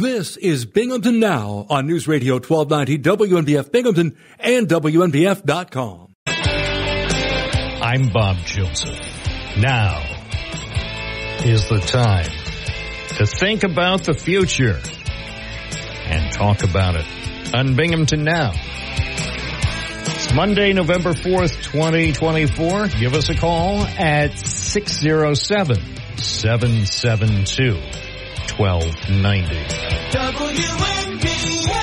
This is Binghamton Now on News Radio 1290 WNBF Binghamton and WNBF.com. I'm Bob Joseph. Now is the time to think about the future and talk about it on Binghamton Now. It's Monday, November 4th, 2024. Give us a call at 607 772 1290. WNBF.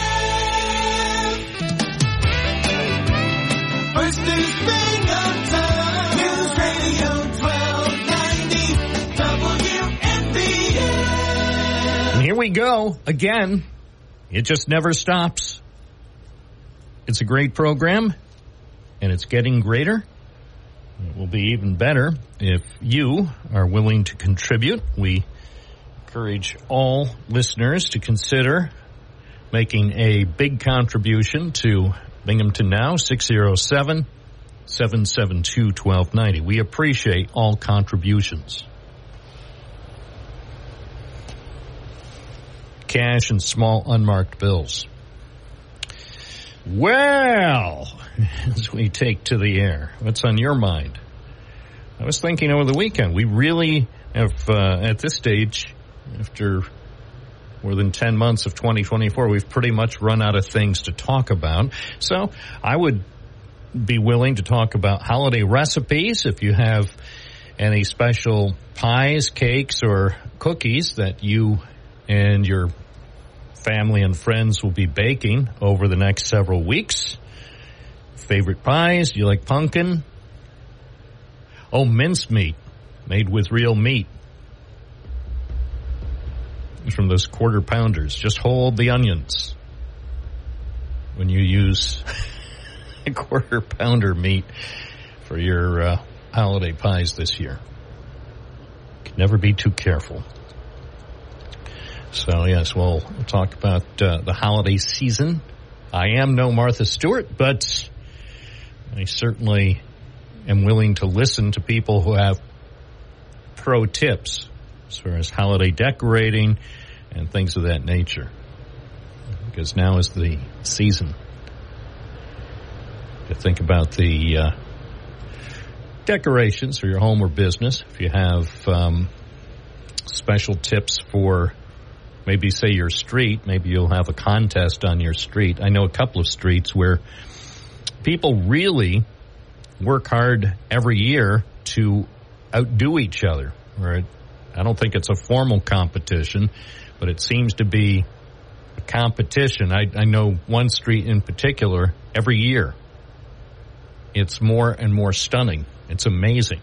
First is Binghamton. News Radio 1290. WNBF. And here we go again. It just never stops. It's a great program, and it's getting greater. It will be even better if you are willing to contribute. We encourage all listeners to consider making a big contribution to Binghamton Now, 607 772 1290. We appreciate all contributions. Cash and small unmarked bills. Well, as we take to the air, what's on your mind? I was thinking over the weekend, we really have, uh, at this stage, after more than 10 months of 2024, we've pretty much run out of things to talk about. So I would be willing to talk about holiday recipes if you have any special pies, cakes, or cookies that you and your family and friends will be baking over the next several weeks. Favorite pies? Do you like pumpkin? Oh, mincemeat made with real meat. From those quarter pounders. Just hold the onions when you use a quarter pounder meat for your uh, holiday pies this year. Can never be too careful. So yes, we'll talk about uh, the holiday season. I am no Martha Stewart, but I certainly am willing to listen to people who have pro tips as far as holiday decorating and things of that nature. Because now is the season to think about the uh, decorations for your home or business. If you have um, special tips for maybe say your street, maybe you'll have a contest on your street. I know a couple of streets where people really work hard every year to outdo each other. Right? I don't think it's a formal competition, but it seems to be a competition. I, I know one street in particular every year. It's more and more stunning. It's amazing.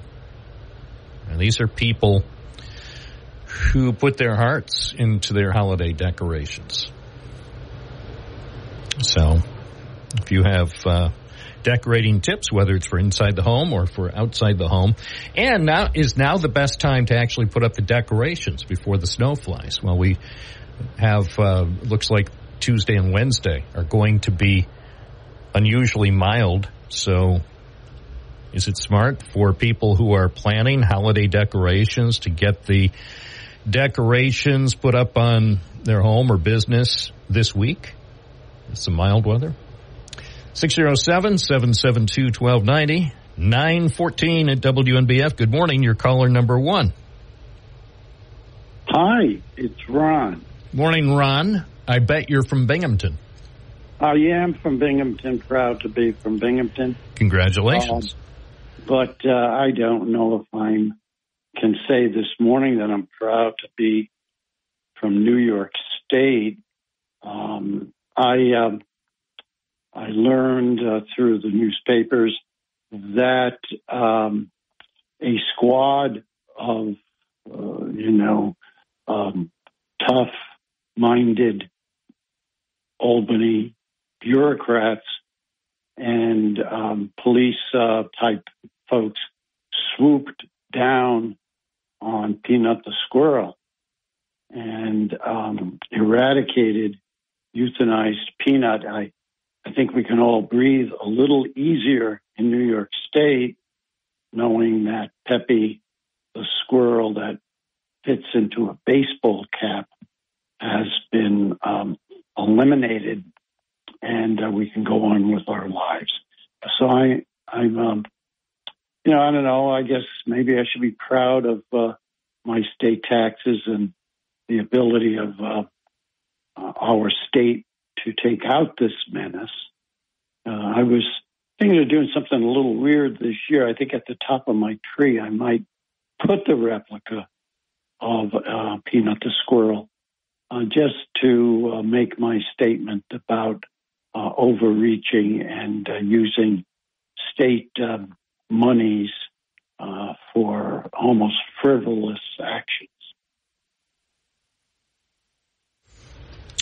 And these are people who put their hearts into their holiday decorations. So, if you have uh, decorating tips, whether it's for inside the home or for outside the home, and now is now the best time to actually put up the decorations before the snow flies. Well, we have uh, looks like Tuesday and Wednesday are going to be unusually mild, so is it smart for people who are planning holiday decorations to get the decorations put up on their home or business this week? It's Some mild weather. 607 772 1290 914 at WNBF. Good morning. Your caller number one. Hi, it's Ron. Morning, Ron. I bet you're from Binghamton. I am from Binghamton, proud to be from Binghamton. Congratulations. Um, but uh, I don't know if I can say this morning that I'm proud to be from New York State. Um, I uh, I learned uh, through the newspapers that um, a squad of uh, you know um, tough-minded Albany bureaucrats and um, police uh, type folks swooped down on Peanut the squirrel and um, eradicated, euthanized Peanut. I, I think we can all breathe a little easier in New York State knowing that Peppy the squirrel that fits into a baseball cap has been eliminated, and uh, we can go on with our lives. So I, I'm, um, you know, I don't know. I guess maybe I should be proud of uh, my state taxes and the ability of uh, our state to take out this menace. Uh, I was thinking of doing something a little weird this year. I think at the top of my tree, I might put the replica of uh, Peanut the squirrel uh, just to uh, make my statement about uh, overreaching and uh, using state um, monies for almost frivolous actions.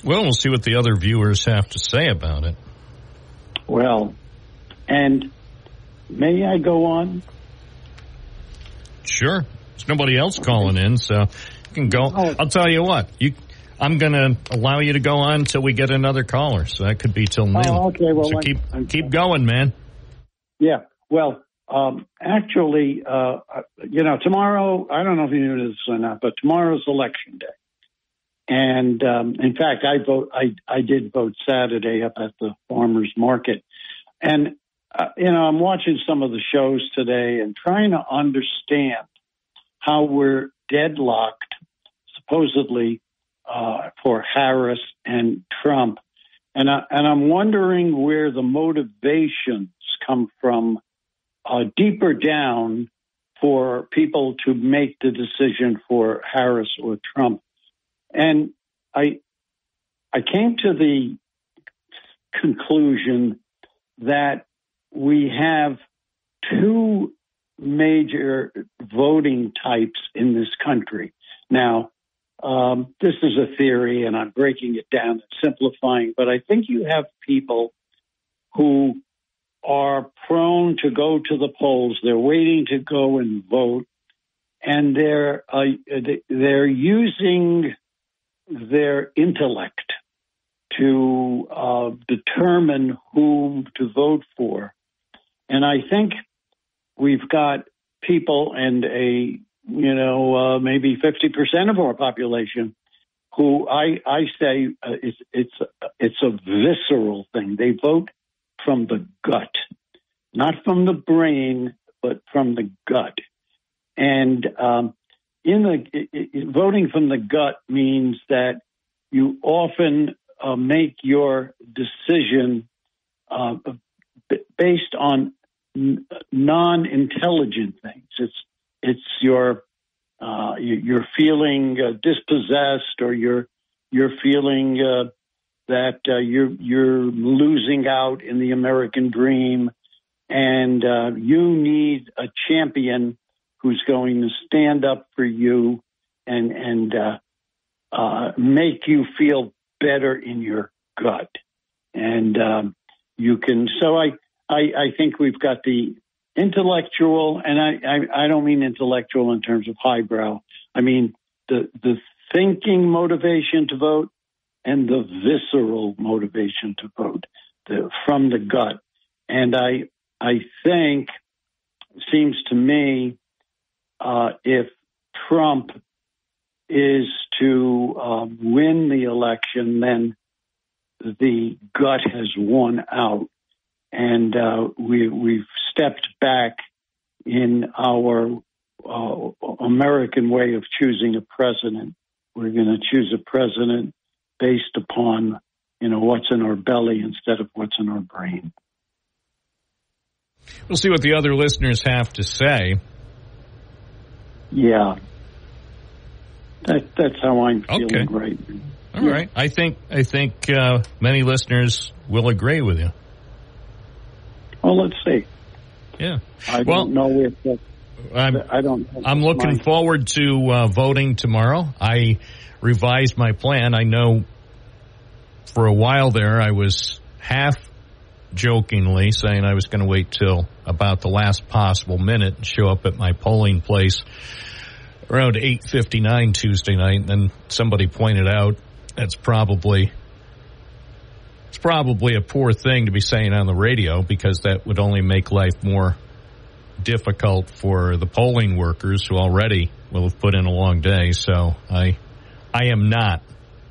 Well, we'll see what the other viewers have to say about it. Well, and may I go on? Sure. There's nobody else calling in, so you can go. Oh. I'll tell you what. You, I'm going to allow you to go on until we get another caller. So that could be till noon. Oh, okay. Well, so keep I'm- keep going, man. Yeah. Well, um, actually, uh, you know, tomorrow, I don't know if you knew this or not, but tomorrow's election day. And um, in fact, I vote. I I did vote Saturday up at the farmers market, and uh, you know, I'm watching some of the shows today and trying to understand how we're deadlocked, supposedly, uh, for Harris and Trump, and I, and I'm wondering where the motivations come from uh, deeper down for people to make the decision for Harris or Trump. And I I came to the conclusion that we have two major voting types in this country. Now, um, this is a theory, and I'm breaking it down and simplifying, but I think you have people who are prone to go to the polls. They're waiting to go and vote, and they're uh, they're using their intellect to uh, determine whom to vote for. And I think we've got people and a you know uh, maybe fifty percent of our population who I I say uh, it's it's it's a visceral thing. They vote from the gut, not from the brain, but from the gut. And um, in the i- i- voting from the gut means that you often uh, make your decision uh, based on n- non-intelligent things. It's it's your uh, you- you're feeling uh, dispossessed, or you're you're feeling uh, that uh, you're you're losing out in the American dream, and uh, you need a champion who's going to stand up for you and and uh, uh, make you feel better in your gut, and um, you can. So I, I I think we've got the intellectual, and I, I I don't mean intellectual in terms of highbrow. I mean the the thinking motivation to vote and the visceral motivation to vote the, from the gut. And I I think seems to me if Trump is to um, win the election, then the gut has won out, and uh, we we've stepped back in our uh, American way of choosing a president. We're going to choose a president based upon you know what's in our belly instead of what's in our brain. We'll see what the other listeners have to say. Yeah, that that's how I'm feeling Okay. right. All right. I think I think uh, many listeners will agree with you. Well, let's see. Yeah. I Well, don't know if that, I'm I don't. I'm looking my- forward to uh, voting tomorrow. I revised my plan. I know for a while there I was half jokingly saying I was going to wait till about the last possible minute and show up at my polling place around 8:59 Tuesday night. And then somebody pointed out that's probably it's probably a poor thing to be saying on the radio because that would only make life more difficult for the polling workers who already will have put in a long day. So I, I am not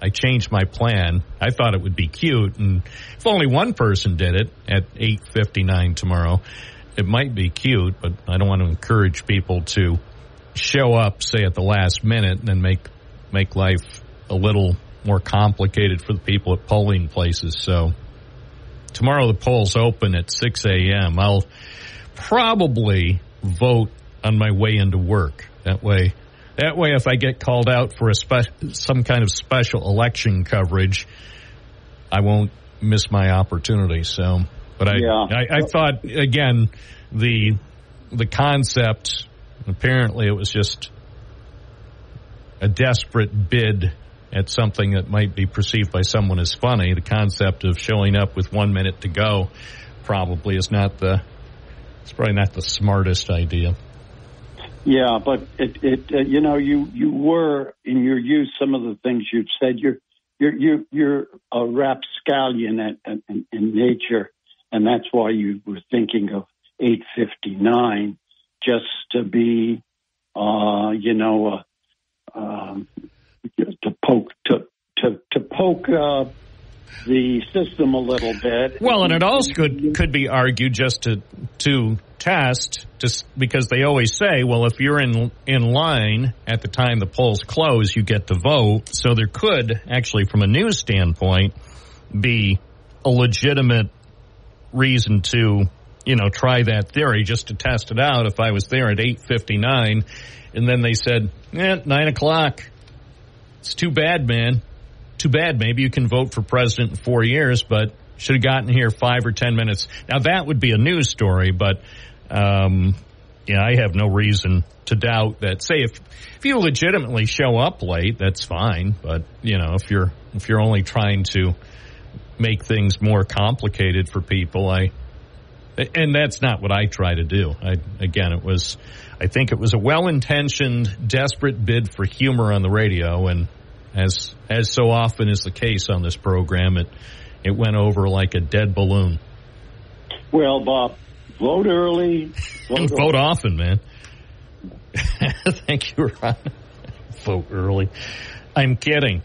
I changed my plan. I thought it would be cute, and if only one person did it at eight fifty nine tomorrow, it might be cute. But I don't want to encourage people to show up, say at the last minute, and then make make life a little more complicated for the people at polling places. So tomorrow the polls open at six a.m. I'll probably vote on my way into work. That way that way, if I get called out for a spe- some kind of special election coverage, I won't miss my opportunity. So, but I, Yeah. I, I thought again the the concept. Apparently, it was just a desperate bid at something that might be perceived by someone as funny. The concept of showing up with one minute to go probably is not the. It's probably not the smartest idea. Yeah, but it, it uh, you know, you you were in your youth. Some of the things you've said, you're you're you're, you're a rapscallion at, at, in, in nature, and that's why you were thinking of 859, just to be, uh, you know, uh, um, to poke to to to poke uh, the system a little bit. Well, and it also could could be argued just to to test, just because they always say, well, if you're in in line at the time the polls close, you get to vote. So there could actually, from a news standpoint, be a legitimate reason to you know try that theory just to test it out. If I was there at eight fifty nine, and then they said, eh, nine o'clock. It's too bad, man too bad. Maybe you can vote for president in four years, but should have gotten here five or ten minutes. Now that would be a news story, but um, yeah, I have no reason to doubt that. Say if if you legitimately show up late, that's fine. But you know, if you're if you're only trying to make things more complicated for people, I and that's not what I try to do. I, again, it was, I think it was a well-intentioned, desperate bid for humor on the radio, and as as so often is the case on this program, it it went over like a dead balloon. Well, Bob, vote early. Vote, vote often, man. Thank you, Ron. vote early. I'm kidding.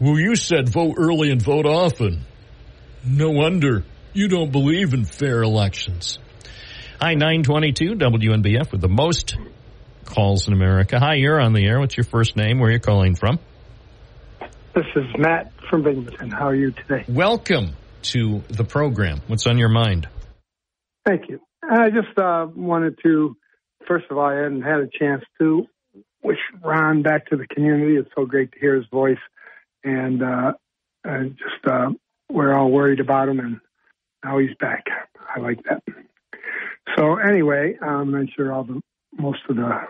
Well, you said vote early and vote often. No wonder you don't believe in fair elections. Hi, 922 WNBF with the most calls in America. Hi, you're on the air. What's your first name? Where are you calling from? This is Matt from Binghamton. How are you today? Welcome to the program. What's on your mind? Thank you. I just uh, wanted to, first of all, I hadn't had a chance to wish Ron back to the community. It's so great to hear his voice. And uh, just, uh, we're all worried about him, and now he's back. I like that. So, anyway, um, I'm sure all the most of the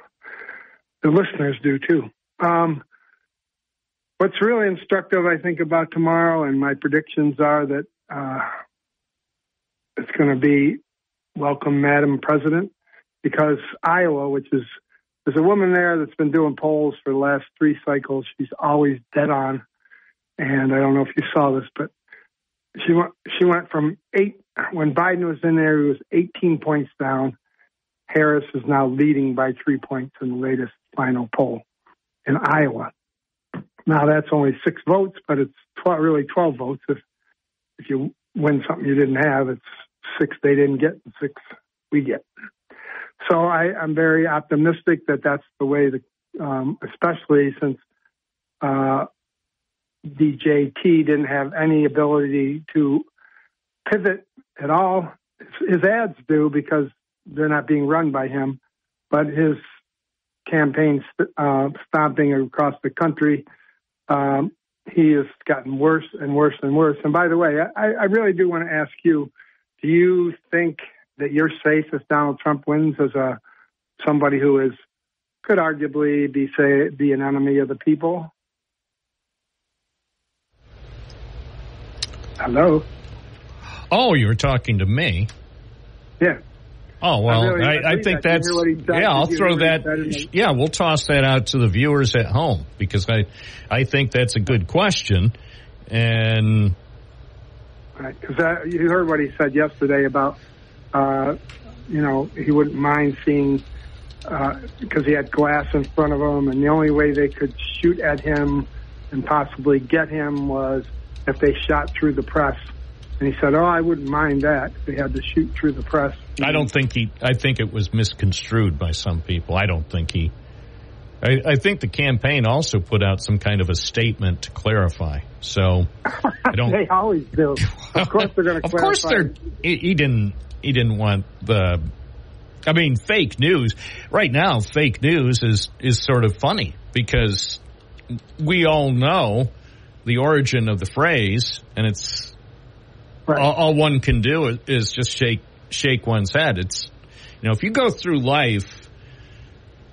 the listeners do too. Um, what's really instructive, I think, about tomorrow, and my predictions are that uh, it's going to be welcome, Madam President, because Iowa, which is there's a woman there that's been doing polls for the last three cycles. She's always dead on, and I don't know if you saw this, but she went she went from eight when Biden was in there. He was 18 points down. Harris is now leading by three points in the latest final poll in Iowa. Now that's only six votes, but it's 12, really 12 votes. If if you win something you didn't have, it's six they didn't get and six we get. So I, I'm very optimistic that that's the way the, um, especially since uh, DJT didn't have any ability to pivot at all. His ads do because they're not being run by him, but his campaign uh, stomping across the country, um, he has gotten worse and worse and worse. And by the way, I, I really do want to ask you: Do you think that you're safe if Donald Trump wins as a somebody who is could arguably be say be an enemy of the people? Hello. Oh, you were talking to me. Yeah. Oh well, I really- I, I think that. That's yeah. I'll throw hear what he that. said in the- Yeah, we'll toss that out to the viewers at home because I I think that's a good question, and Right, because you heard what he said yesterday about, uh, you know, he wouldn't mind seeing because he had glass in front of him, and the only way they could shoot at him and possibly get him was if they shot through the press. And he said, "Oh, I wouldn't mind that if they had to shoot through the press." I don't think he. I think it was misconstrued by some people. I don't think he. I, I think the campaign also put out some kind of a statement to clarify. So I don't. they always do. Of course, they're going to. of course, they're. He, he didn't. He didn't want the. I mean, fake news. Right now, fake news is is sort of funny because we all know the origin of the phrase, and it's Right. all, all one can do is, just shake shake one's head. It's you know if you go through life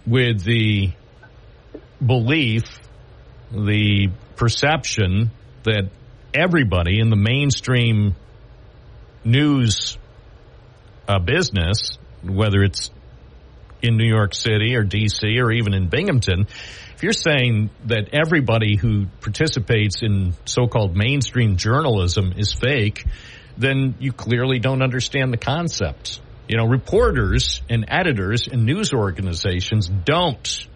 with the belief, the perception that everybody in the mainstream news uh, business, whether it's in New York City or DC or even in Binghamton, if you're saying that everybody who participates in so-called mainstream journalism is fake, then you clearly don't understand the concept. You know, reporters and editors and news organizations don't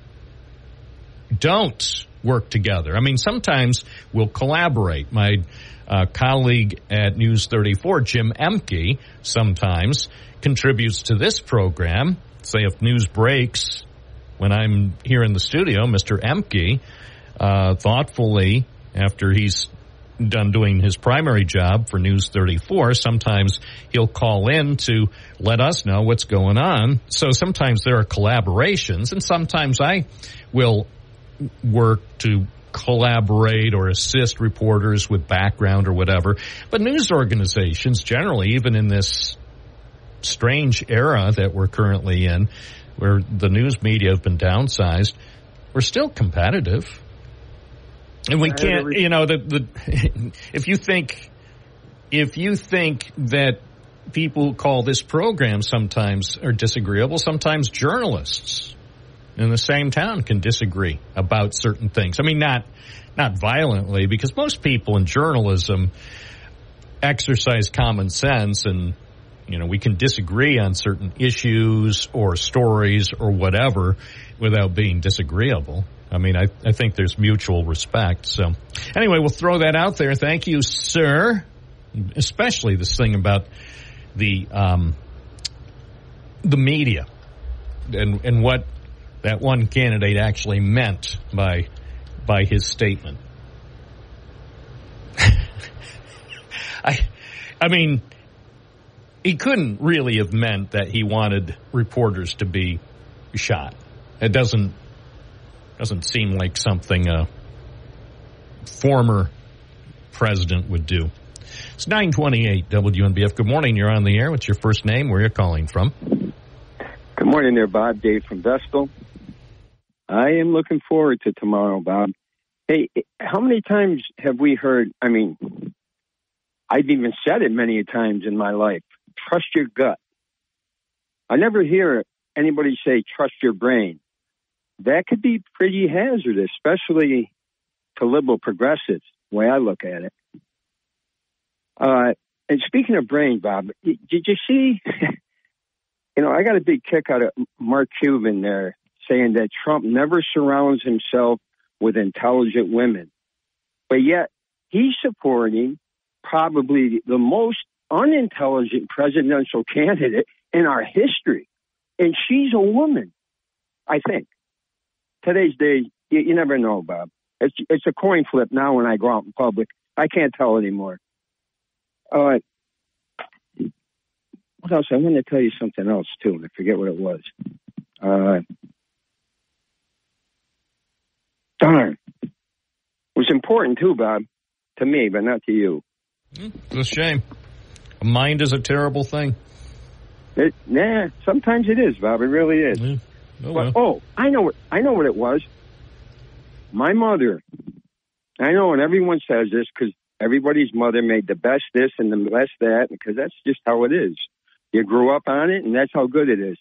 don't work together. I mean, sometimes we'll collaborate. My uh, colleague at News 34, Jim Emke, sometimes contributes to this program. Say if news breaks when I'm here in the studio, Mr. Emke, uh, thoughtfully, after he's done doing his primary job for News 34, sometimes he'll call in to let us know what's going on. So sometimes there are collaborations, and sometimes I will work to collaborate or assist reporters with background or whatever. But news organizations generally, even in this strange era that we're currently in, where the news media have been downsized, we're still competitive. And we can't, you know, the, the, if you think, if you think that people who call this program sometimes are disagreeable, sometimes journalists in the same town can disagree about certain things. I mean, not, not violently, because most people in journalism exercise common sense and, you know, we can disagree on certain issues or stories or whatever without being disagreeable. I mean, I, I think there's mutual respect. So anyway, we'll throw that out there. Thank you, sir. Especially this thing about the, um, the media and, and what that one candidate actually meant by, by his statement. I, I mean, he couldn't really have meant that he wanted reporters to be shot. It doesn't doesn't seem like something a former president would do. It's 928 WNBF. Good morning. You're on the air. What's your first name? Where are you calling from? Good morning there, Bob. Dave from Vestal. I am looking forward to tomorrow, Bob. Hey, how many times have we heard? I mean, I've even said it many times in my life. Trust your gut. I never hear anybody say trust your brain. That could be pretty hazardous, especially to liberal progressives, the way I look at it. Uh, and speaking of brain, Bob, did you see? you know, I got a big kick out of Mark Cuban there saying that Trump never surrounds himself with intelligent women. But yet he's supporting probably the most unintelligent presidential candidate in our history. And she's a woman, I think. Today's day, you, you never know, Bob. It's, it's a coin flip now when I go out in public. I can't tell anymore. Uh, what else? I wanted to tell you something else, too, and I forget what it was. Uh, darn. It was important, too, Bob, to me, but not to you. It's a shame. Mind is a terrible thing. It, nah, sometimes it is, Bob. It really is. Yeah. Oh, But, well. oh, I know what I know what it was. My mother. I know, and everyone says this because everybody's mother made the best this and the best that, because that's just how it is. You grew up on it, and that's how good it is.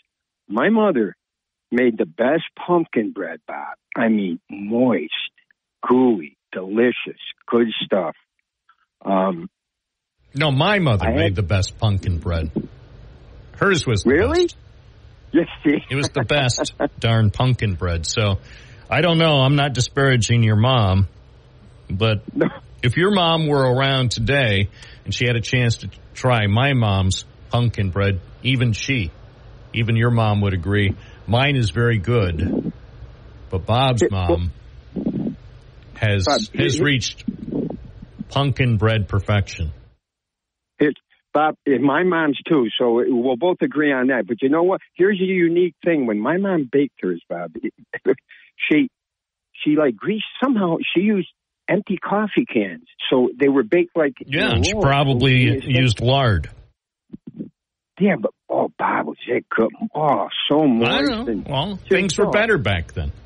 My mother made the best pumpkin bread, Bob. I mean, moist, gooey, delicious, good stuff. Um, No, my mother I had- made the best pumpkin bread. Hers was Really? best. yes, see, It was the best darn pumpkin bread. So I don't know. I'm not disparaging your mom, But if your mom were around today and she had a chance to try my mom's pumpkin bread, even she, even your mom would agree, mine is very good. But Bob's mom has has reached pumpkin bread perfection. Bob, my mom's too, so we'll both agree on that. But you know what? Here's a unique thing. When my mom baked hers, Bob, she she like greased somehow. She used empty coffee cans, so they were baked like Yeah, she probably It's- used lard. Yeah, but oh, Bob was it good? Oh, so much. I know. and- Well, things were better back then.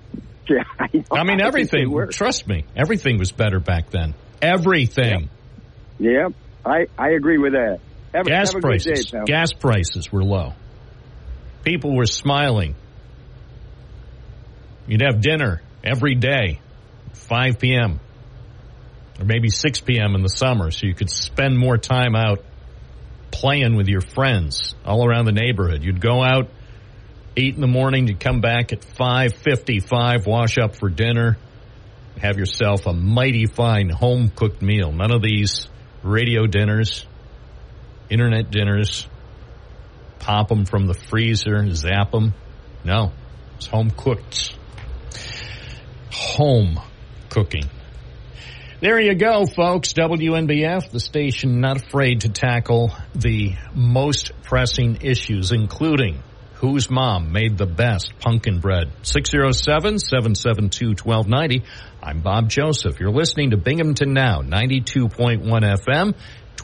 Yeah, I, know. I mean, everything. were. Trust me, everything was better back then. Everything. Yeah, I I agree with that. Have, Gas have prices. day, gas prices were low. People were smiling. You'd have dinner every day, 5 p.m. or maybe 6 p.m. in the summer, so you could spend more time out playing with your friends all around the neighborhood. You'd go out, eat in the morning, you'd come back at 5:55, wash up for dinner, have yourself a mighty fine home cooked meal. None of these radio dinners internet dinners, pop them from the freezer, zap them. No, it's home cooked. Home cooking. There you go, folks. WNBF, the station not afraid to tackle the most pressing issues, including whose mom made the best pumpkin bread. 607 772 1290. I'm Bob Joseph. You're listening to Binghamton Now, 92.1 FM,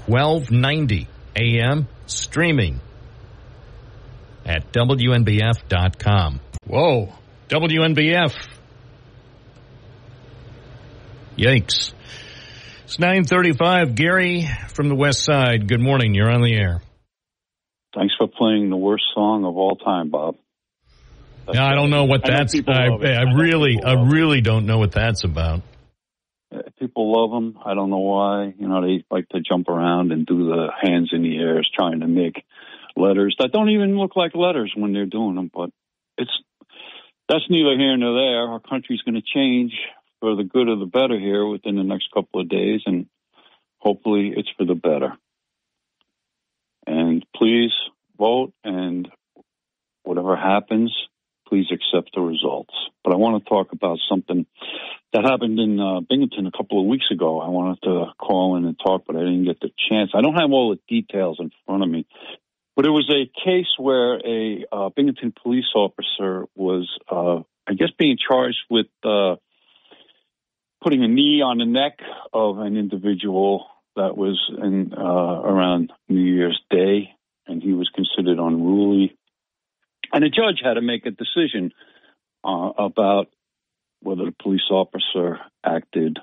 1290 AM, streaming at WNBF.com. Whoa, WNBF. Yikes. It's 935. Gary from the West Side. Good morning. You're on the air. Thanks for playing the worst song of all time, Bob. Now, I don't know what that's. people I. I I really, I really don't know what that's about. People love them. I don't know why. You know, they like to jump around and do the hands in the airs, trying to make letters that don't even look like letters when they're doing them. But it's that's neither here nor there. Our country's going to change for the good or the better here within the next couple of days, and hopefully, it's for the better. And please vote, and whatever happens, please accept the results. But I want to talk about something that happened in uh, Binghamton a couple of weeks ago. I wanted to call in and talk, but I didn't get the chance. I don't have all the details in front of me. But it was a case where a uh, Binghamton police officer was, uh, I guess, being charged with uh, putting a knee on the neck of an individual that was in uh, around New Year's Day, and he was considered unruly. And a judge had to make a decision uh, about whether the police officer acted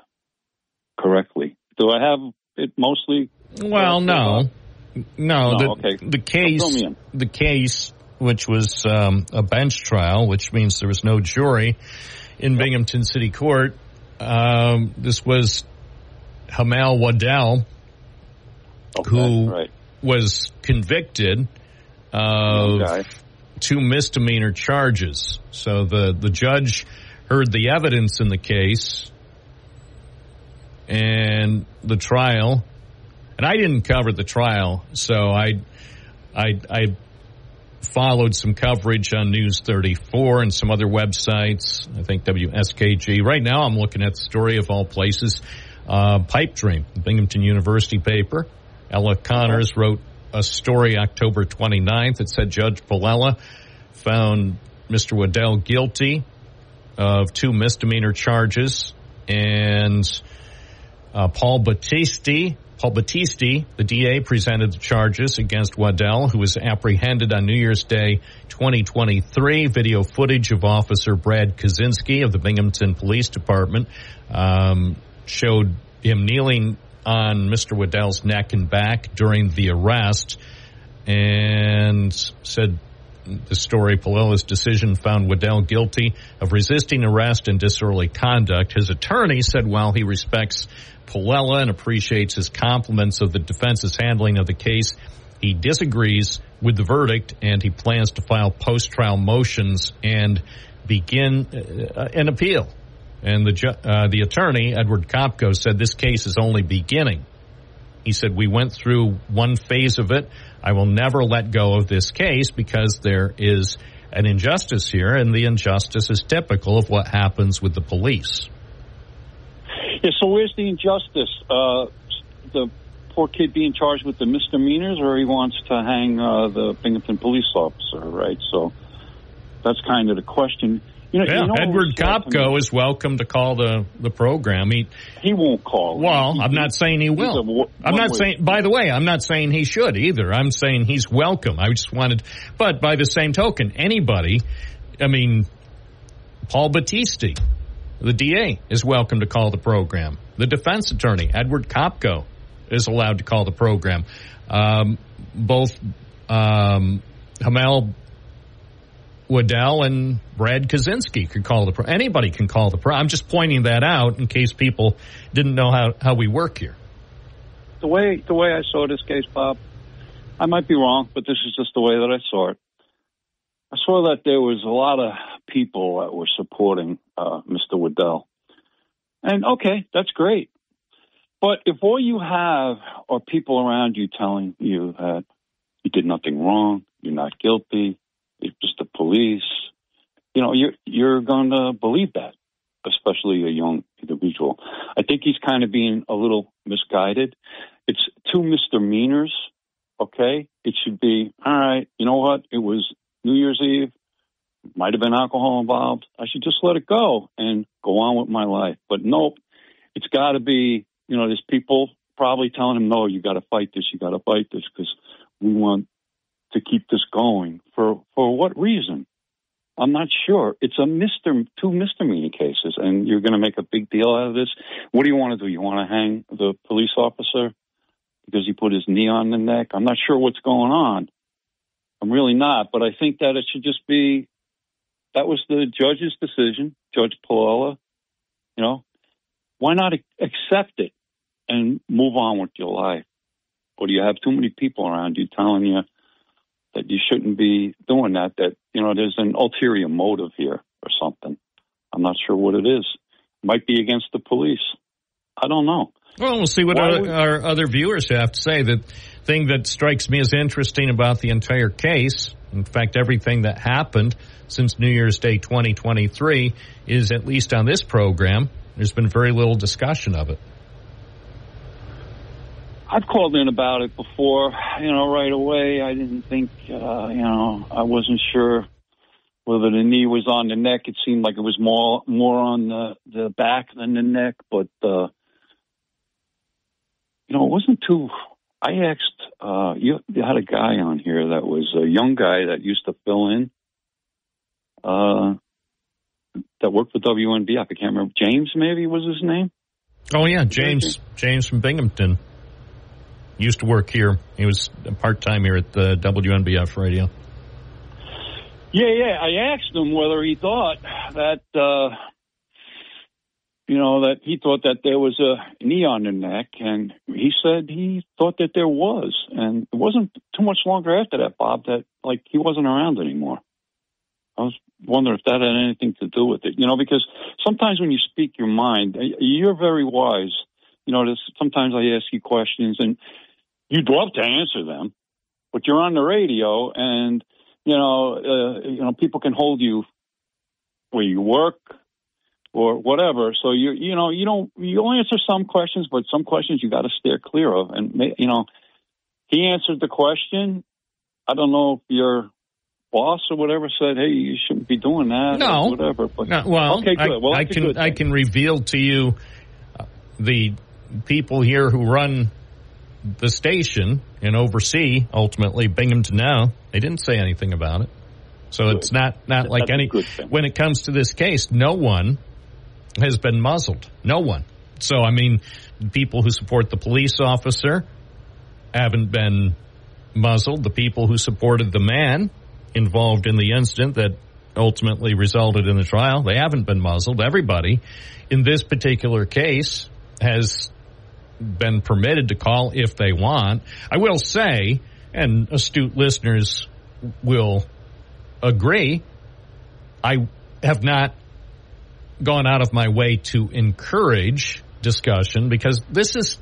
correctly. Do I have it mostly? Well, no, no. No, the, okay. the case, the case, which was um, a bench trial, which means there was no jury in Binghamton City Court. Um, this was Hamal Waddell Okay, Who- right? was convicted of Okay. Two misdemeanor charges. So the the judge heard the evidence in the case and the trial, and I didn't cover the trial, so I I I followed some coverage on News 34 and some other websites. I think WSKG. Right now, I'm looking at the story of all places, uh, Pipe Dream, Binghamton University paper. Ella Connors wrote a story October 29th. It said Judge Palella found Mr. Waddell guilty of two misdemeanor charges, and uh, Paul Battisti, Paul Battisti, the DA, presented the charges against Waddell, who was apprehended on New Year's Day 2023. Video footage of Officer Brad Kaczynski of the Binghamton Police Department um, showed him kneeling on Mr. Waddell's neck and back during the arrest and said the story, Palella's decision found Waddell guilty of resisting arrest and disorderly conduct. His attorney said while he respects Palella and appreciates his compliments of the defense's handling of the case, he disagrees with the verdict and he plans to file post-trial motions and begin uh, an appeal. And the, ju- uh, the attorney, Edward Kopko, said this case is only beginning. He said, We went through one phase of it. I will never let go of this case because there is an injustice here, and the injustice is typical of what happens with the police. Yeah, so where's the injustice? Uh, the poor kid being charged with the misdemeanors, or he wants to hang uh, the Binghamton police officer, right? So that's kind of the question. You know, Yeah, you know Edward was said to me? Kopko is welcome to call the, the program. He, He won't call. well, He- I'm not saying he will. I'm not one-way- saying, by the way, I'm not saying he should either. I'm saying he's welcome. I just wanted, but by the same token, anybody, I mean, Paul Battisti, the DA, is welcome to call the program. The defense attorney, Edward Kopko, is allowed to call the program. Um, both um, Hamel Waddell and Brad Kaczynski could call the pro. Anybody can call the pro. I'm just pointing that out in case people didn't know how, how we work here. the way the way I saw this case, Bob, I might be wrong, but this is just the way that I saw it. I saw that there was a lot of people that were supporting uh, Mr. Waddell, and okay, that's great. But if all you have are people around you telling you that you did nothing wrong, you're not guilty, it's just the police, you know, you're you're going to believe that, especially a young individual. I think he's kind of being a little misguided. It's two misdemeanors, okay? It should be, all right, you know what? It was New Year's Eve, might have been alcohol involved. I should just let it go and go on with my life. But nope, it's got to be, you know, there's people probably telling him, no, you got to fight this, you got to fight this because we want to keep this going. For for what reason? I'm not sure. It's a mister two misdemeanor cases, and you're going to make a big deal out of this. What do you want to do? You want to hang the police officer because he put his knee on the neck? I'm not sure what's going on. I'm really not, but I think that it should just be that was the judge's decision, Judge Palella. You know, why not accept it and move on with your life? Or do you have too many people around you telling you that you shouldn't be doing that? That you know, there's an ulterior motive here or something. I'm not sure what it is. Might be against the police. I don't know. Well, we'll see what our, would- our other viewers have to say. The thing that strikes me as interesting about the entire case, in fact, everything that happened since New Year's Day 2023, is at least on this program, there's been very little discussion of it. I've called in about it before, you know, right away. I didn't think, uh, you know, I wasn't sure whether the knee was on the neck. It seemed like it was more more on the the back than the neck, but uh, you know, it wasn't too. I asked, uh, you, you had a guy on here that was a young guy that used to fill in, uh, that worked for WNBF. I can't remember. James, maybe was his name. Oh yeah, James James from Binghamton used to work here. He was part time here at the WNBF radio. Yeah, yeah. I asked him whether he thought that, uh, you know, that he thought that there was a knee on the neck, and he said he thought that there was. And it wasn't too much longer after that, Bob, that like he wasn't around anymore. I was wondering if that had anything to do with it, you know, because sometimes when you speak your mind, you're very wise. You know, sometimes I ask you questions and you'd love to answer them, but you're on the radio and you know, uh, you know, people can hold you where you work or whatever. So you, you know, you don't, you'll answer some questions, but some questions you got to steer clear of. And you know, he answered the question. I don't know if your boss or whatever said, "Hey, you shouldn't be doing that." No. or whatever. But No, well, okay, I, good. Well, I can I can reveal to you uh, the people here who run the station and oversee ultimately Binghamton now. They didn't say anything about it, so Good. it's not not like That's any. When it comes to this case, no one has been muzzled. No one. So I mean, people who support the police officer haven't been muzzled. The people who supported the man involved in the incident that ultimately resulted in the trial, they haven't been muzzled. Everybody in this particular case has been permitted to call if they want. I will say, and astute listeners will agree, I have not gone out of my way to encourage discussion because this is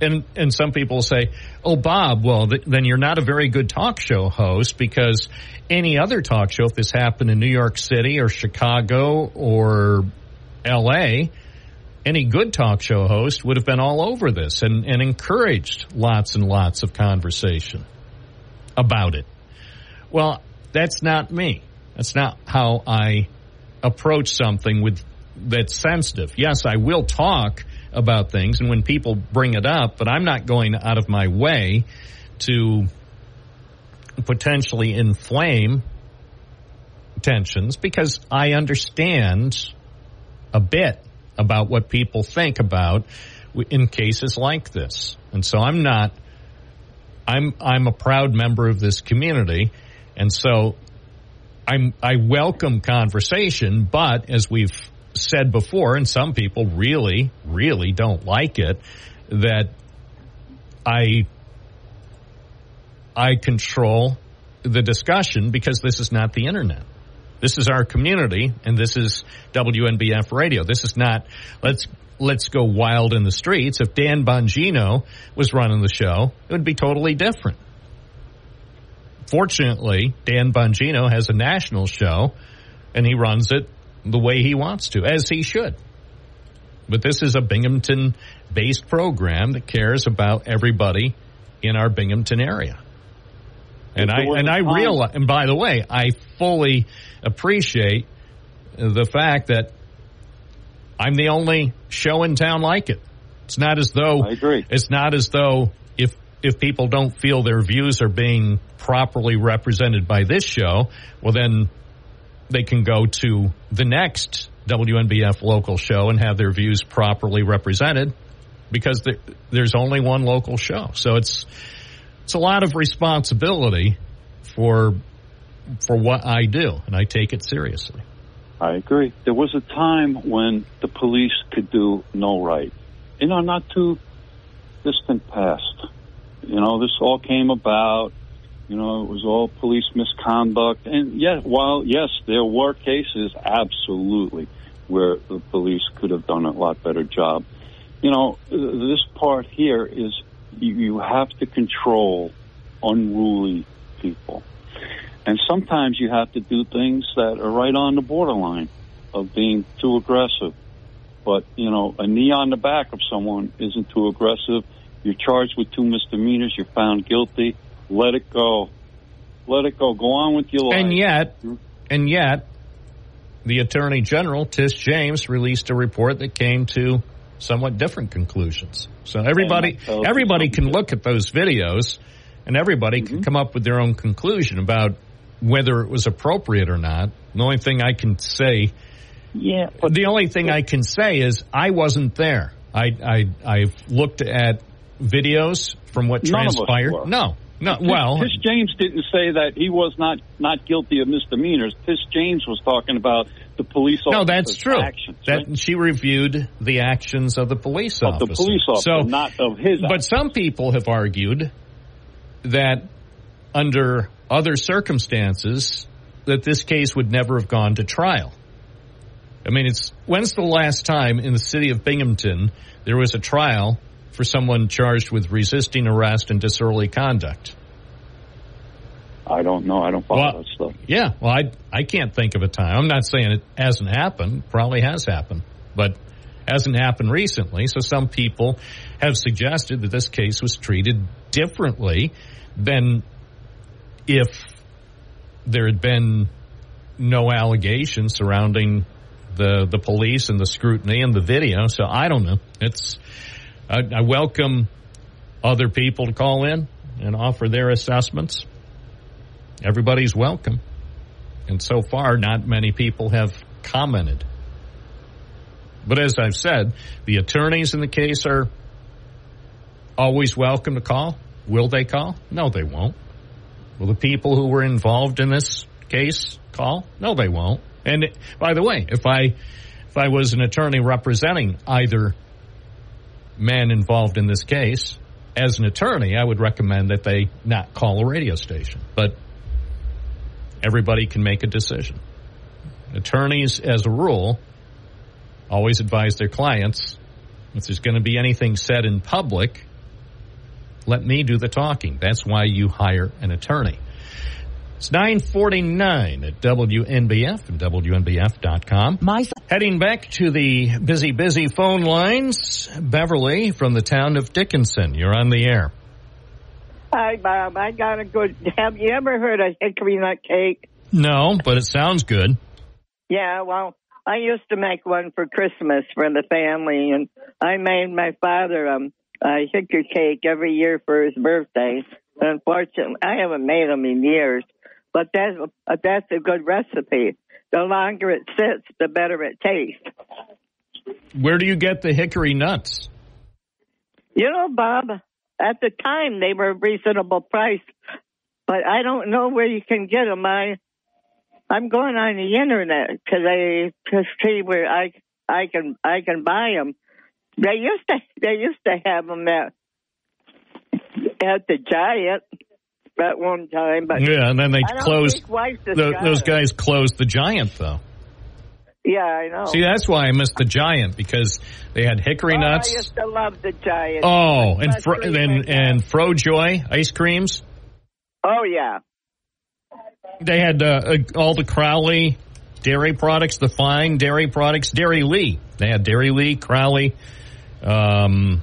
and and some people say, "Oh, Bob, well, th- then you're not a very good talk show host because any other talk show, if this happened in New York City or Chicago or L.A., any good talk show host would have been all over this and, and encouraged lots and lots of conversation about it." Well, that's not me. That's not how I approach something with that's sensitive. Yes, I will talk about things and when people bring it up, but I'm not going out of my way to potentially inflame tensions because I understand a bit about what people think about in cases like this. And so I'm not I'm I'm a proud member of this community and so I'm I welcome conversation, but as we've said before, and some people really, really don't like it, that I I control the discussion because this is not the internet. This is our community, and this is WNBF radio. This is not let's let's go wild in the streets. If Dan Bongino was running the show, it would be totally different. Fortunately, Dan Bongino has a national show, and he runs it the way he wants to, as he should. But this is a Binghamton based program that cares about everybody in our Binghamton area. And I and I realize and by the way, I fully appreciate the fact that I'm the only show in town like it. It's not as though I agree. It's not as though if if people don't feel their views are being properly represented by this show, well then they can go to the next WNBF local show and have their views properly represented because there's only one local show. So it's it's a lot of responsibility for for what I do, and I take it seriously. I agree. There was a time when the police could do no right. You know, not too distant past. You know, this all came about you know, it was all police misconduct. And yet, while, yes, there were cases, absolutely, where the police could have done a lot better job. You know, this part here is you, have to control unruly people. And sometimes you have to do things that are right on the borderline of being too aggressive. But, you know, a knee on the back of someone isn't too aggressive. You're charged with two misdemeanors. You're found guilty let it go. Let it go. Go on with your life. And yet, and yet, the Attorney General, Tish James, released a report that came to somewhat different conclusions. So everybody, everybody can look at those videos, and everybody mm-hmm. can come up with their own conclusion about whether it was appropriate or not. The only thing I can say, yeah, the only thing I can say is I wasn't there. I I I've looked at videos from what transpired. No, no, well, Tish James didn't say that he was not not guilty of misdemeanors. Tish James was talking about the police officer. No, that's true. Actions, that right? she reviewed the actions of the police of officer. the police officer, so, not of his. But some people have argued that under other circumstances, that this case would never have gone to trial. I mean, it's when's the last time in the city of Binghamton there was a trial for someone charged with resisting arrest and disorderly conduct? I don't know. I don't follow well, that stuff. Yeah, well, I I can't think of a time. I'm not saying it hasn't happened. Probably has happened, but hasn't happened recently. So some people have suggested that this case was treated differently than if there had been no allegations surrounding the the police and the scrutiny and the video. So I don't know. It's I, I welcome other people to call in and offer their assessments. Everybody's welcome. And so far, not many people have commented. But as I've said, the attorneys in the case are always welcome to call. Will they call? No, they won't. Will the people who were involved in this case call? No, they won't. And by the way, if I if I was an attorney representing either man involved in this case, as an attorney, I would recommend that they not call a radio station. But everybody can make a decision. Attorneys, as a rule, always advise their clients if there's going to be anything said in public, let me do the talking. That's why you hire an attorney. It's 949 at WNBF and WNBF.com. My Heading back to the busy, busy phone lines, Beverly from the town of Dickinson. You're on the air. Hi, Bob. I got a good. Have you ever heard of hickory nut cake? No, but it sounds good. Yeah, well, I used to make one for Christmas for the family, and I made my father um, a hickory cake every year for his birthday. Unfortunately, I haven't made them in years, but that's uh, that's a good recipe. The longer it sits, the better it tastes. Where do you get the hickory nuts? You know, Bob, at the time they were a reasonable price, but I don't know where you can get them. I I'm going on the internet because I to see where I I can I can buy them. They used to they used to have them at at the Giant at one time, but Yeah, and then they closed. got those guys closed the Giant, though. Yeah, I know. See, that's why I missed the Giant because they had hickory oh, nuts. I used to love the Giant. Oh, and fro- and and Frojoy ice creams. oh yeah. They had uh, uh, all the Crowley dairy products, the fine dairy products, Dairylea. They had Dairylea, Crowley, um,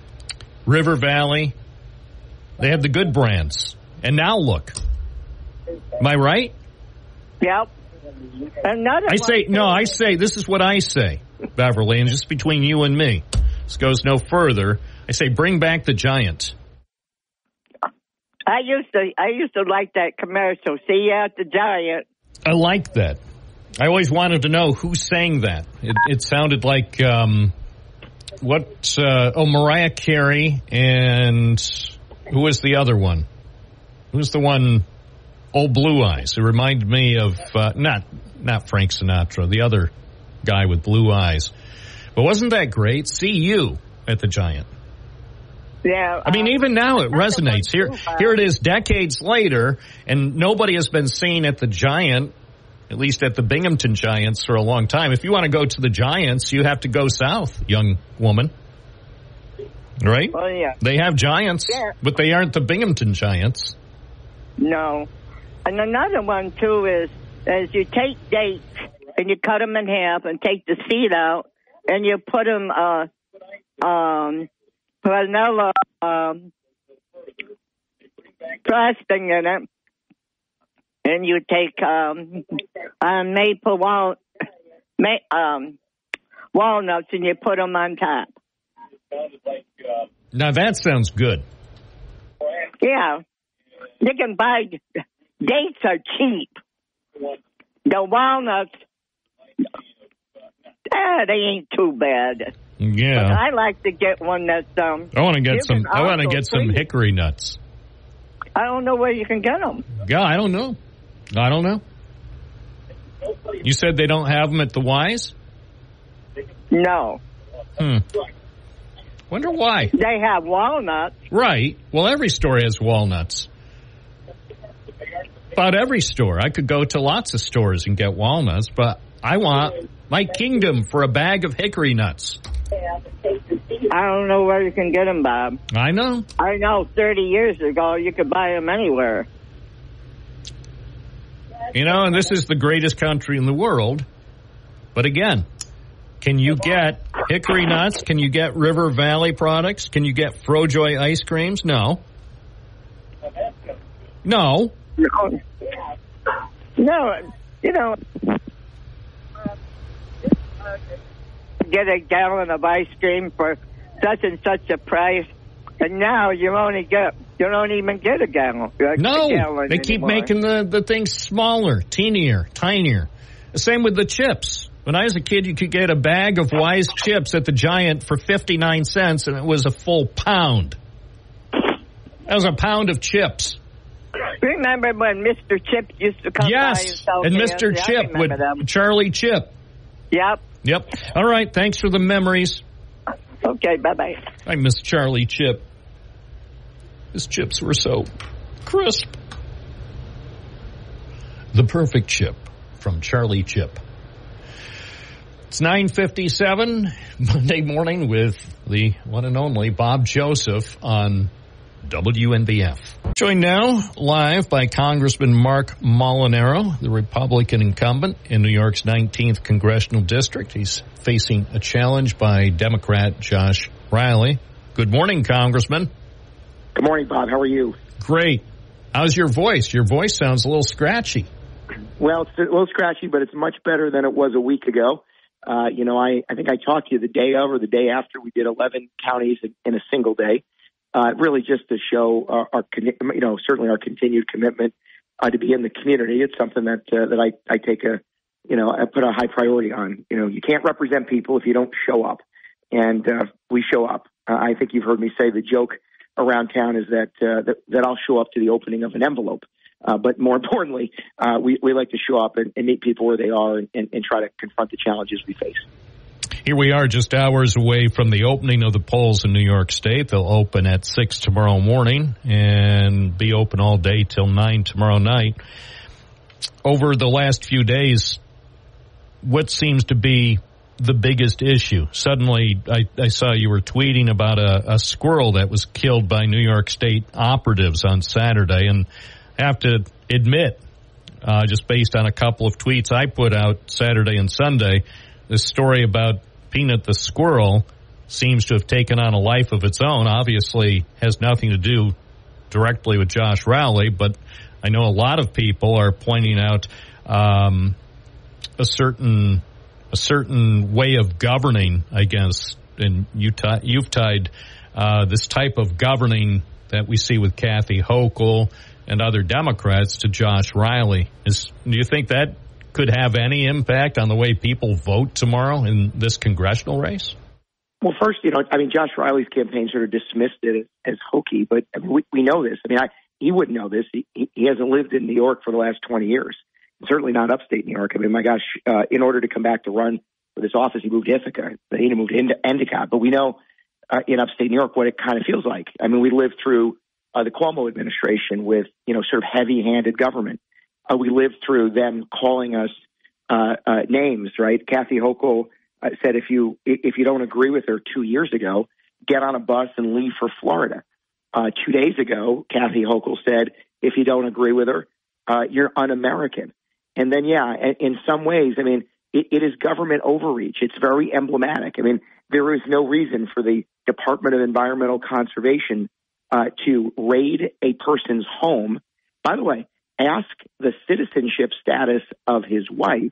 River Valley. They had the good brands. And now look. Am I right? Yep. Another I say, no, I say, this is what I say, Beverly, and just between you and me. This goes no further. I say, bring back the Giant. I used to I used to like that commercial. See you at the Giant. I like that. I always wanted to know who sang that. It, it sounded like um, what? Uh, oh, Mariah Carey and who was the other one? Who's the one? Old Blue Eyes. It reminded me of uh, not not Frank Sinatra, the other guy with blue eyes. But wasn't that great? See you at the Giant. Yeah. I mean, um, even now it resonates. Here, here it is, decades later, and nobody has been seen at the Giant, at least at the Binghamton Giants, for a long time. If you want to go to the Giants, you have to go south, young woman. Right? Oh yeah. They have Giants, Yeah. but they aren't the Binghamton Giants. No. And another one too is is you take dates and you cut them in half and take the seed out and you put them uh um vanilla um frosting in it and you take um uh, maple wal ma- um walnuts and you put them on top. Now that sounds good. Yeah. You can buy dates are cheap. The walnuts ah, they ain't too bad. Yeah. I like to get one that's um I want to get some. I want to get some hickory nuts. I don't know where you can get them. Yeah, I don't know. I don't know. You said they don't have them at the Wise. No. Hmm. Wonder why. They have walnuts. Right. Well, every store has walnuts. About every store. I could go to lots of stores and get walnuts, but I want my kingdom for a bag of hickory nuts. I don't know where you can get them, Bob. I know. I know 30 years ago you could buy them anywhere. You know, and this is the greatest country in the world. But again, can you get hickory nuts? Can you get River Valley products? Can you get Frojoy ice creams? No. No. No. You know, uh, get a gallon of ice cream for such and such a price, and now you only get you don't even get a gallon. a No, gallon they keep anymore. making the, the things smaller, teenier, tinier. The same with the chips. When I was a kid, you could get a bag of Wise chips at the Giant for 59 cents, and it was a full pound. That was a pound of chips. Remember when Mr. Chip used to come by and yes, and? Mr. Yeah, Chip with them. Charlie Chip. Yep. Yep. All right, thanks for the memories. Okay. Bye bye. I miss Charlie Chip. His chips were so crisp. The perfect chip from Charlie Chip. It's 957 Monday morning with the one and only Bob Joseph on WNBF. Joined now live by Congressman Marc Molinaro, the Republican incumbent in New York's 19th congressional district. He's facing a challenge by Democrat Josh Riley. Good morning, Congressman. Good morning, Bob. How are you? Great. How's your voice? Your voice sounds a little scratchy. Well, it's a little scratchy, but it's much better than it was a week ago. Uh, you know, I, I think I talked to you the day of or the day after we did 11 counties in, in a single day. Uh, really just to show our, our, you know, certainly our continued commitment uh, to be in the community. It's something that, uh, that I, I take a, you know, I put a high priority on. You know, you can't represent people if you don't show up. And, uh, we show up. Uh, I think you've heard me say the joke around town is that, uh, that, that I'll show up to the opening of an envelope. Uh, but more importantly, uh, we, we like to show up and, and meet people where they are and, and, and, try to confront the challenges we face. Here we are just hours away from the opening of the polls in New York State. They'll open at 6 tomorrow morning and be open all day till 9 tomorrow night. Over the last few days, what seems to be the biggest issue? Suddenly, I, I saw you were tweeting about a, a squirrel that was killed by New York State operatives on Saturday, and I have to admit, uh, just based on a couple of tweets I put out Saturday and Sunday, this story about Peanut the squirrel seems to have taken on a life of its own. Obviously, has nothing to do directly with Josh Riley, but I know a lot of people are pointing out um, a certain a certain way of governing. I guess, and you t- you've tied uh, this type of governing that we see with Kathy Hochul and other Democrats to Josh Riley. Is do you think that could have any impact on the way people vote tomorrow in this congressional race? Well, first, you know, I mean, Josh Riley's campaign sort of dismissed it as hokey, but I mean, we, we know this. I mean, I, he wouldn't know this. He, he hasn't lived in New York for the last 20 years. Certainly not upstate New York. I mean, my gosh, uh, in order to come back to run for this office, he moved to Ithaca. He moved into Endicott. But we know uh, in upstate New York what it kind of feels like. I mean, we lived through uh, the Cuomo administration with, you know, sort of heavy handed government. Uh, we lived through them calling us uh, uh, names, right? Kathy Hochul uh, said if you if you don't agree with her two years ago, get on a bus and leave for Florida. Uh, two days ago, Kathy Hochul said if you don't agree with her, uh, you're un-American. And then, yeah, in some ways, I mean, it, it is government overreach. It's very emblematic. I mean, there is no reason for the Department of Environmental Conservation uh, to raid a person's home. By the way, ask the citizenship status of his wife,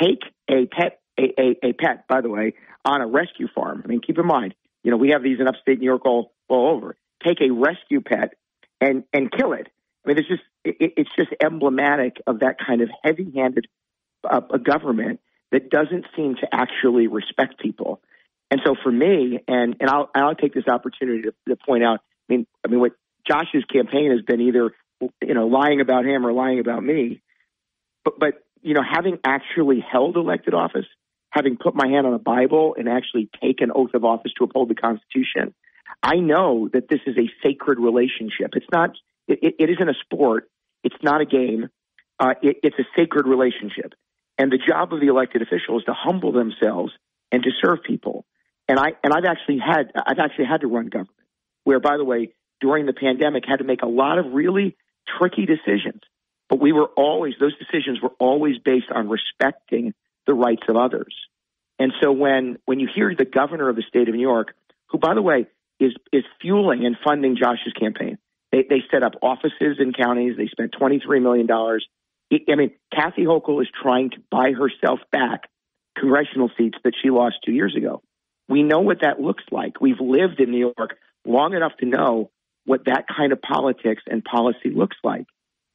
take a pet, a, a, a, pet, by the way, on a rescue farm. I mean, keep in mind, you know, we have these in upstate New York all, all over. Take a rescue pet and, and kill it. I mean, it's just, it, it's just emblematic of that kind of heavy handed uh, government that doesn't seem to actually respect people. And so for me, and, and I'll, I'll take this opportunity to, to point out, I mean, I mean, what Josh's campaign has been either, you know, lying about him or lying about me. But, but, you know, having actually held elected office, having put my hand on a Bible and actually taken oath of office to uphold the Constitution, I know that this is a sacred relationship. It's not, it, it isn't a sport. It's not a game. Uh, it, it's a sacred relationship. And the job of the elected official is to humble themselves and to serve people. And I, and I've actually had, I've actually had to run government where, by the way, during the pandemic had to make a lot of really tricky decisions. But we were always, those decisions were always based on respecting the rights of others. And so when, when you hear the governor of the state of New York, who, by the way, is, is fueling and funding Josh's campaign, they, they set up offices in counties. They spent $23 million. I mean, Kathy Hochul is trying to buy herself back congressional seats that she lost two years ago. We know what that looks like. We've lived in New York long enough to know what that kind of politics and policy looks like.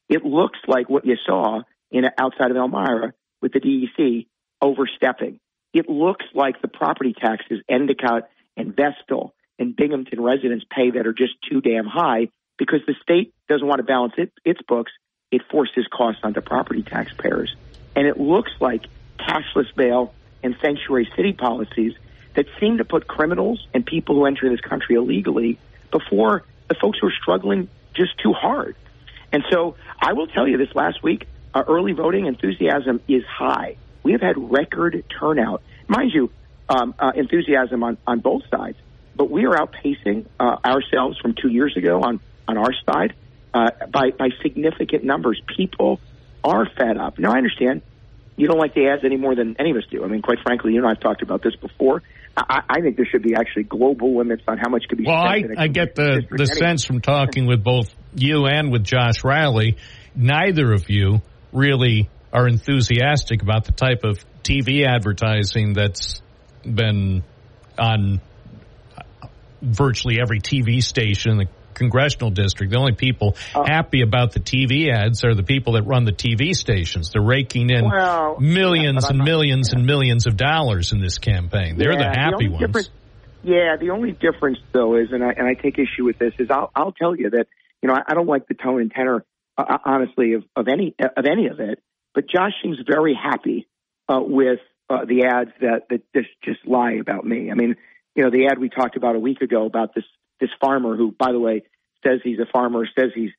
It looks like what you saw in outside of Elmira with the DEC overstepping. It looks like the property taxes Endicott and Vestal and Binghamton residents pay that are just too damn high because the state doesn't want to balance it, its books. It forces costs onto property taxpayers. And it looks like cashless bail and sanctuary city policies that seem to put criminals and people who enter this country illegally before the folks who are struggling just too hard. And so I will tell you this last week, our early voting enthusiasm is high. We have had record turnout. mind you, um, uh, enthusiasm on, on both sides. But we are outpacing uh, ourselves from two years ago on, on our side uh, by, by significant numbers. People are fed up. Now, I understand you don't like the ads any more than any of us do. I mean, quite frankly, you and I have talked about this before. I, I think there should be actually global limits on how much could be well, spent. I, I get the, the sense from talking with both you and with Josh Riley, neither of you really are enthusiastic about the type of TV advertising that's been on virtually every TV station in the congressional district. The only people uh, happy about the TV ads are the people that run the TV stations. They're raking in well, millions yeah, and not, millions yeah. and millions of dollars in this campaign. They're yeah, the happy the ones. Yeah, the only difference though is, and I, and I take issue with this, is I'll, I'll tell you that you know I, I don't like the tone and tenor, uh, honestly, of, of any of any of it. But Josh seems very happy uh, with uh, the ads that that just just lie about me. I mean, you know, the ad we talked about a week ago about this this farmer who, by the way, says he's a farmer, says he's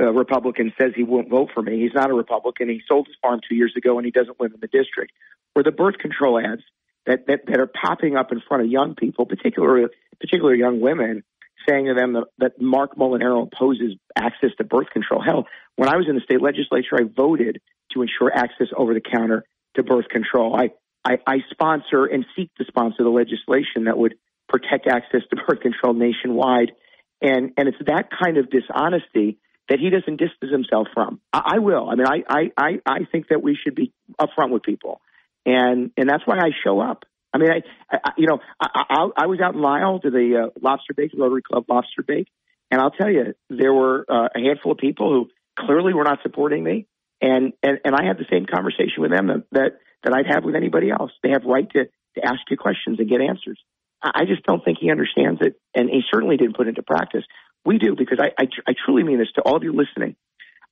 a Republican, says he won't vote for me. He's not a Republican. He sold his farm two years ago and he doesn't live in the district. Or the birth control ads that that, that are popping up in front of young people, particularly particularly young women, saying to them that, that Marc Molinaro opposes access to birth control. Hell, when I was in the state legislature, I voted to ensure access over the counter to birth control. I, I, I sponsor and seek to sponsor the legislation that would protect access to birth control nationwide. And, and it's that kind of dishonesty that he doesn't distance himself from. I, I will. I mean, I, I, I, think that we should be upfront with people. And, and that's why I show up. I mean, I, I you know, I, I, I was out in Lisle to the uh, Lobster Bake, Rotary Club Lobster Bake, and I'll tell you, there were uh, a handful of people who clearly were not supporting me, and and and I had the same conversation with them that that, that I'd have with anybody else. They have right to to ask you questions and get answers. I just don't think he understands it, and he certainly didn't put it into practice. We do because I, I, I truly mean this to all of you listening.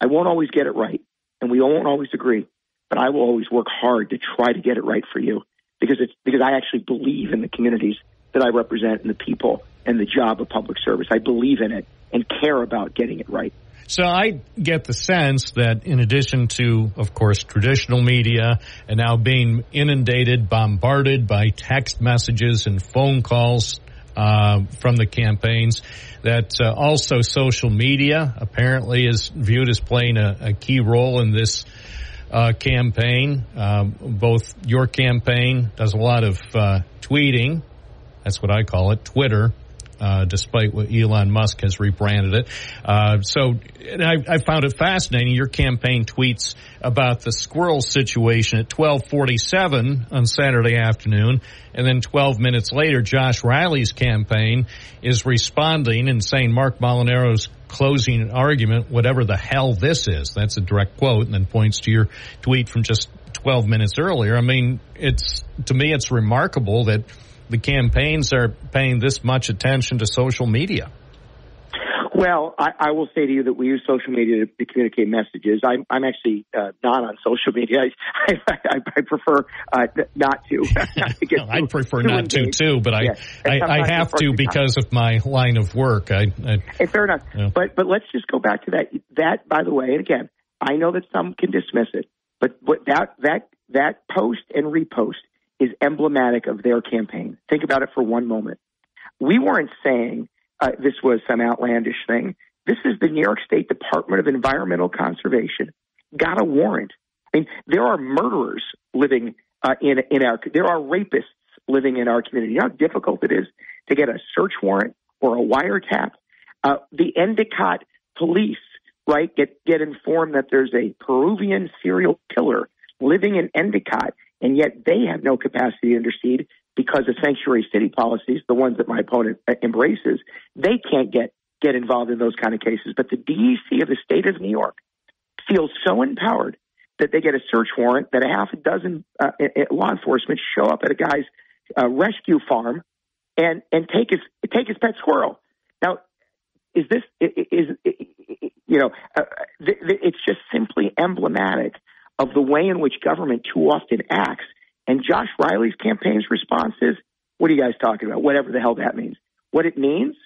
I won't always get it right, and we won't always agree, but I will always work hard to try to get it right for you because it's because I actually believe in the communities that I represent and the people and the job of public service. I believe in it and care about getting it right. So I get the sense that in addition to, of course, traditional media and now being inundated, bombarded by text messages and phone calls uh, from the campaigns, that uh, also social media apparently is viewed as playing a, a key role in this uh, campaign. Um, both your campaign does a lot of uh, tweeting. That's what I call it, Twitter. Uh, despite what Elon Musk has rebranded it. Uh, so I, I, found it fascinating. Your campaign tweets about the squirrel situation at 1247 on Saturday afternoon. And then 12 minutes later, Josh Riley's campaign is responding and saying Marc Molinaro's closing an argument, whatever the hell this is. That's a direct quote and then points to your tweet from just 12 minutes earlier. I mean, it's, to me, it's remarkable that the campaigns are paying this much attention to social media? Well, I, I will say to you that we use social media to, to communicate messages. I'm, I'm actually uh, not on social media. I, I, I prefer uh, not to. not to I prefer not to too, but I, yeah. I, I have to because of my line of work. I, I hey, fair enough. Yeah. But but let's just go back to that. That, by the way, and again, I know that some can dismiss it, but but that that that post and repost is emblematic of their campaign. Think about it for one moment. We weren't saying uh, this was some outlandish thing. This is the New York State Department of Environmental Conservation got a warrant. I mean, there are murderers living uh, in in our there are rapists living in our community. You know how difficult it is to get a search warrant or a wiretap. Uh, the Endicott police, right, get get informed that there's a Peruvian serial killer living in Endicott and yet they have no capacity to intercede because of sanctuary city policies, the ones that my opponent embraces. They can't get get involved in those kind of cases. But the DEC of the state of New York feels so empowered that they get a search warrant that a half a dozen uh, law enforcement show up at a guy's uh, rescue farm and and take his take his pet squirrel. Now, is this is, is you know uh, it's just simply emblematic of the way in which government too often acts. And Josh Riley's campaign's response is, what are you guys talking about? Whatever the hell that means. What it means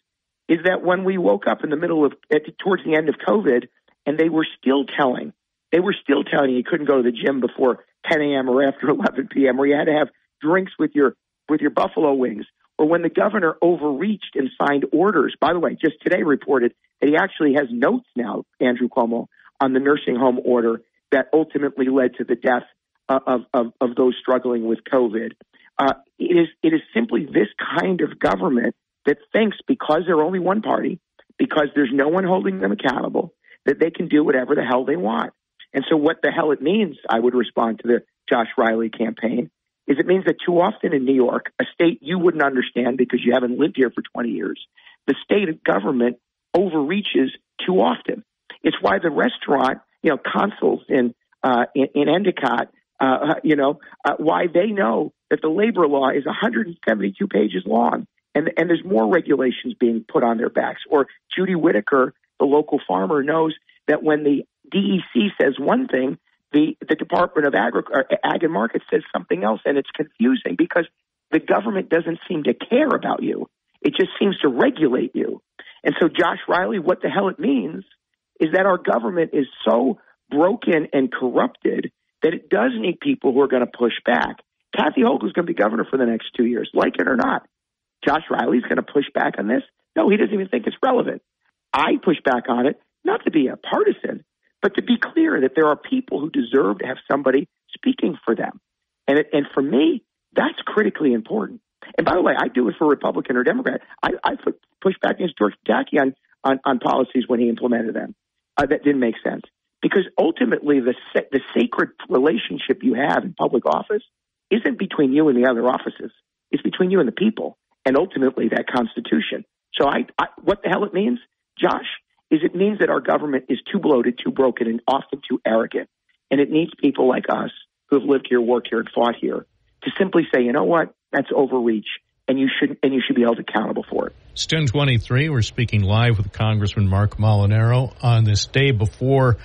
is that when we woke up in the middle of, at, towards the end of COVID, and they were still telling, they were still telling you you couldn't go to the gym before 10 a.m. or after 11 p.m., or you had to have drinks with your with your buffalo wings, or when the governor overreached and signed orders. By the way, just today reported that he actually has notes now, Andrew Cuomo, on the nursing home order that ultimately led to the death of of, of those struggling with COVID. Uh, it is it is simply this kind of government that thinks because they're only one party, because there's no one holding them accountable, that they can do whatever the hell they want. And so, what the hell it means, I would respond to the Josh Riley campaign, is it means that too often in New York, a state you wouldn't understand because you haven't lived here for 20 years, the state government overreaches too often. It's why the restaurant, you know, consuls in uh, in, in Endicott, uh, you know, uh, why they know that the labor law is 172 pages long and and there's more regulations being put on their backs. Or Judy Whitaker, the local farmer, knows that when the DEC says one thing, the the Department of Agri- Ag and Market says something else, and it's confusing because the government doesn't seem to care about you. It just seems to regulate you. And so, Josh Riley, what the hell it means is that our government is so broken and corrupted that it does need people who are going to push back. Kathy Hochul is going to be governor for the next two years, like it or not. Josh Riley's going to push back on this? No, he doesn't even think it's relevant. I push back on it, not to be a partisan, but to be clear that there are people who deserve to have somebody speaking for them. And, it, and for me, that's critically important. And by the way, I do it for Republican or Democrat. I, I push back against George Pataki on, on, on policies when he implemented them uh, that didn't make sense. Because ultimately, the, the sacred relationship you have in public office isn't between you and the other offices. It's between you and the people and ultimately that Constitution. So I, I, what the hell it means, Josh, is it means that our government is too bloated, too broken, and often too arrogant. And it needs people like us who have lived here, worked here, and fought here to simply say, you know what, that's overreach, and you should and you should be held accountable for it. It's 1023. We're speaking live with Congressman Marc Molinaro on this day before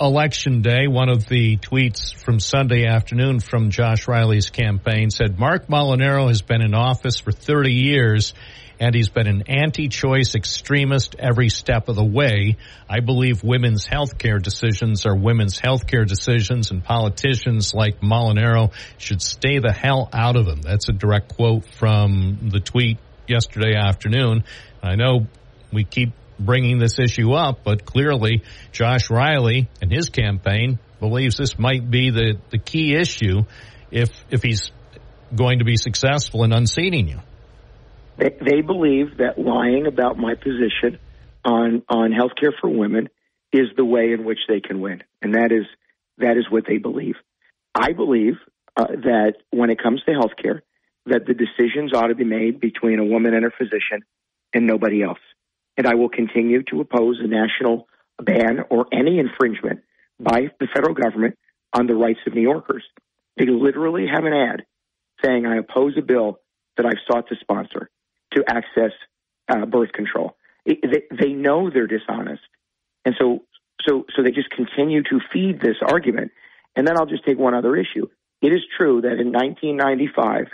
Election Day, one of the tweets from Sunday afternoon from Josh Riley's campaign said Marc Molinaro has been in office for 30 years and he's been an anti-choice extremist every step of the way. I believe women's health care decisions are women's health care decisions and politicians like Molinaro should stay the hell out of them. That's a direct quote from the tweet yesterday afternoon. I know we keep bringing this issue up, but clearly Josh Riley and his campaign believes this might be the, the key issue if if he's going to be successful in unseating you. They, they believe that lying about my position on on health care for women is the way in which they can win, and that is that is what they believe. I believe uh, that when it comes to health care, that the decisions ought to be made between a woman and her physician and nobody else and I will continue to oppose a national ban or any infringement by the federal government on the rights of New Yorkers. They literally have an ad saying, I oppose a bill that I've sought to sponsor to access uh, birth control. It, they, they know they're dishonest. And so, so, so they just continue to feed this argument. And then I'll just take one other issue. It is true that in 1995,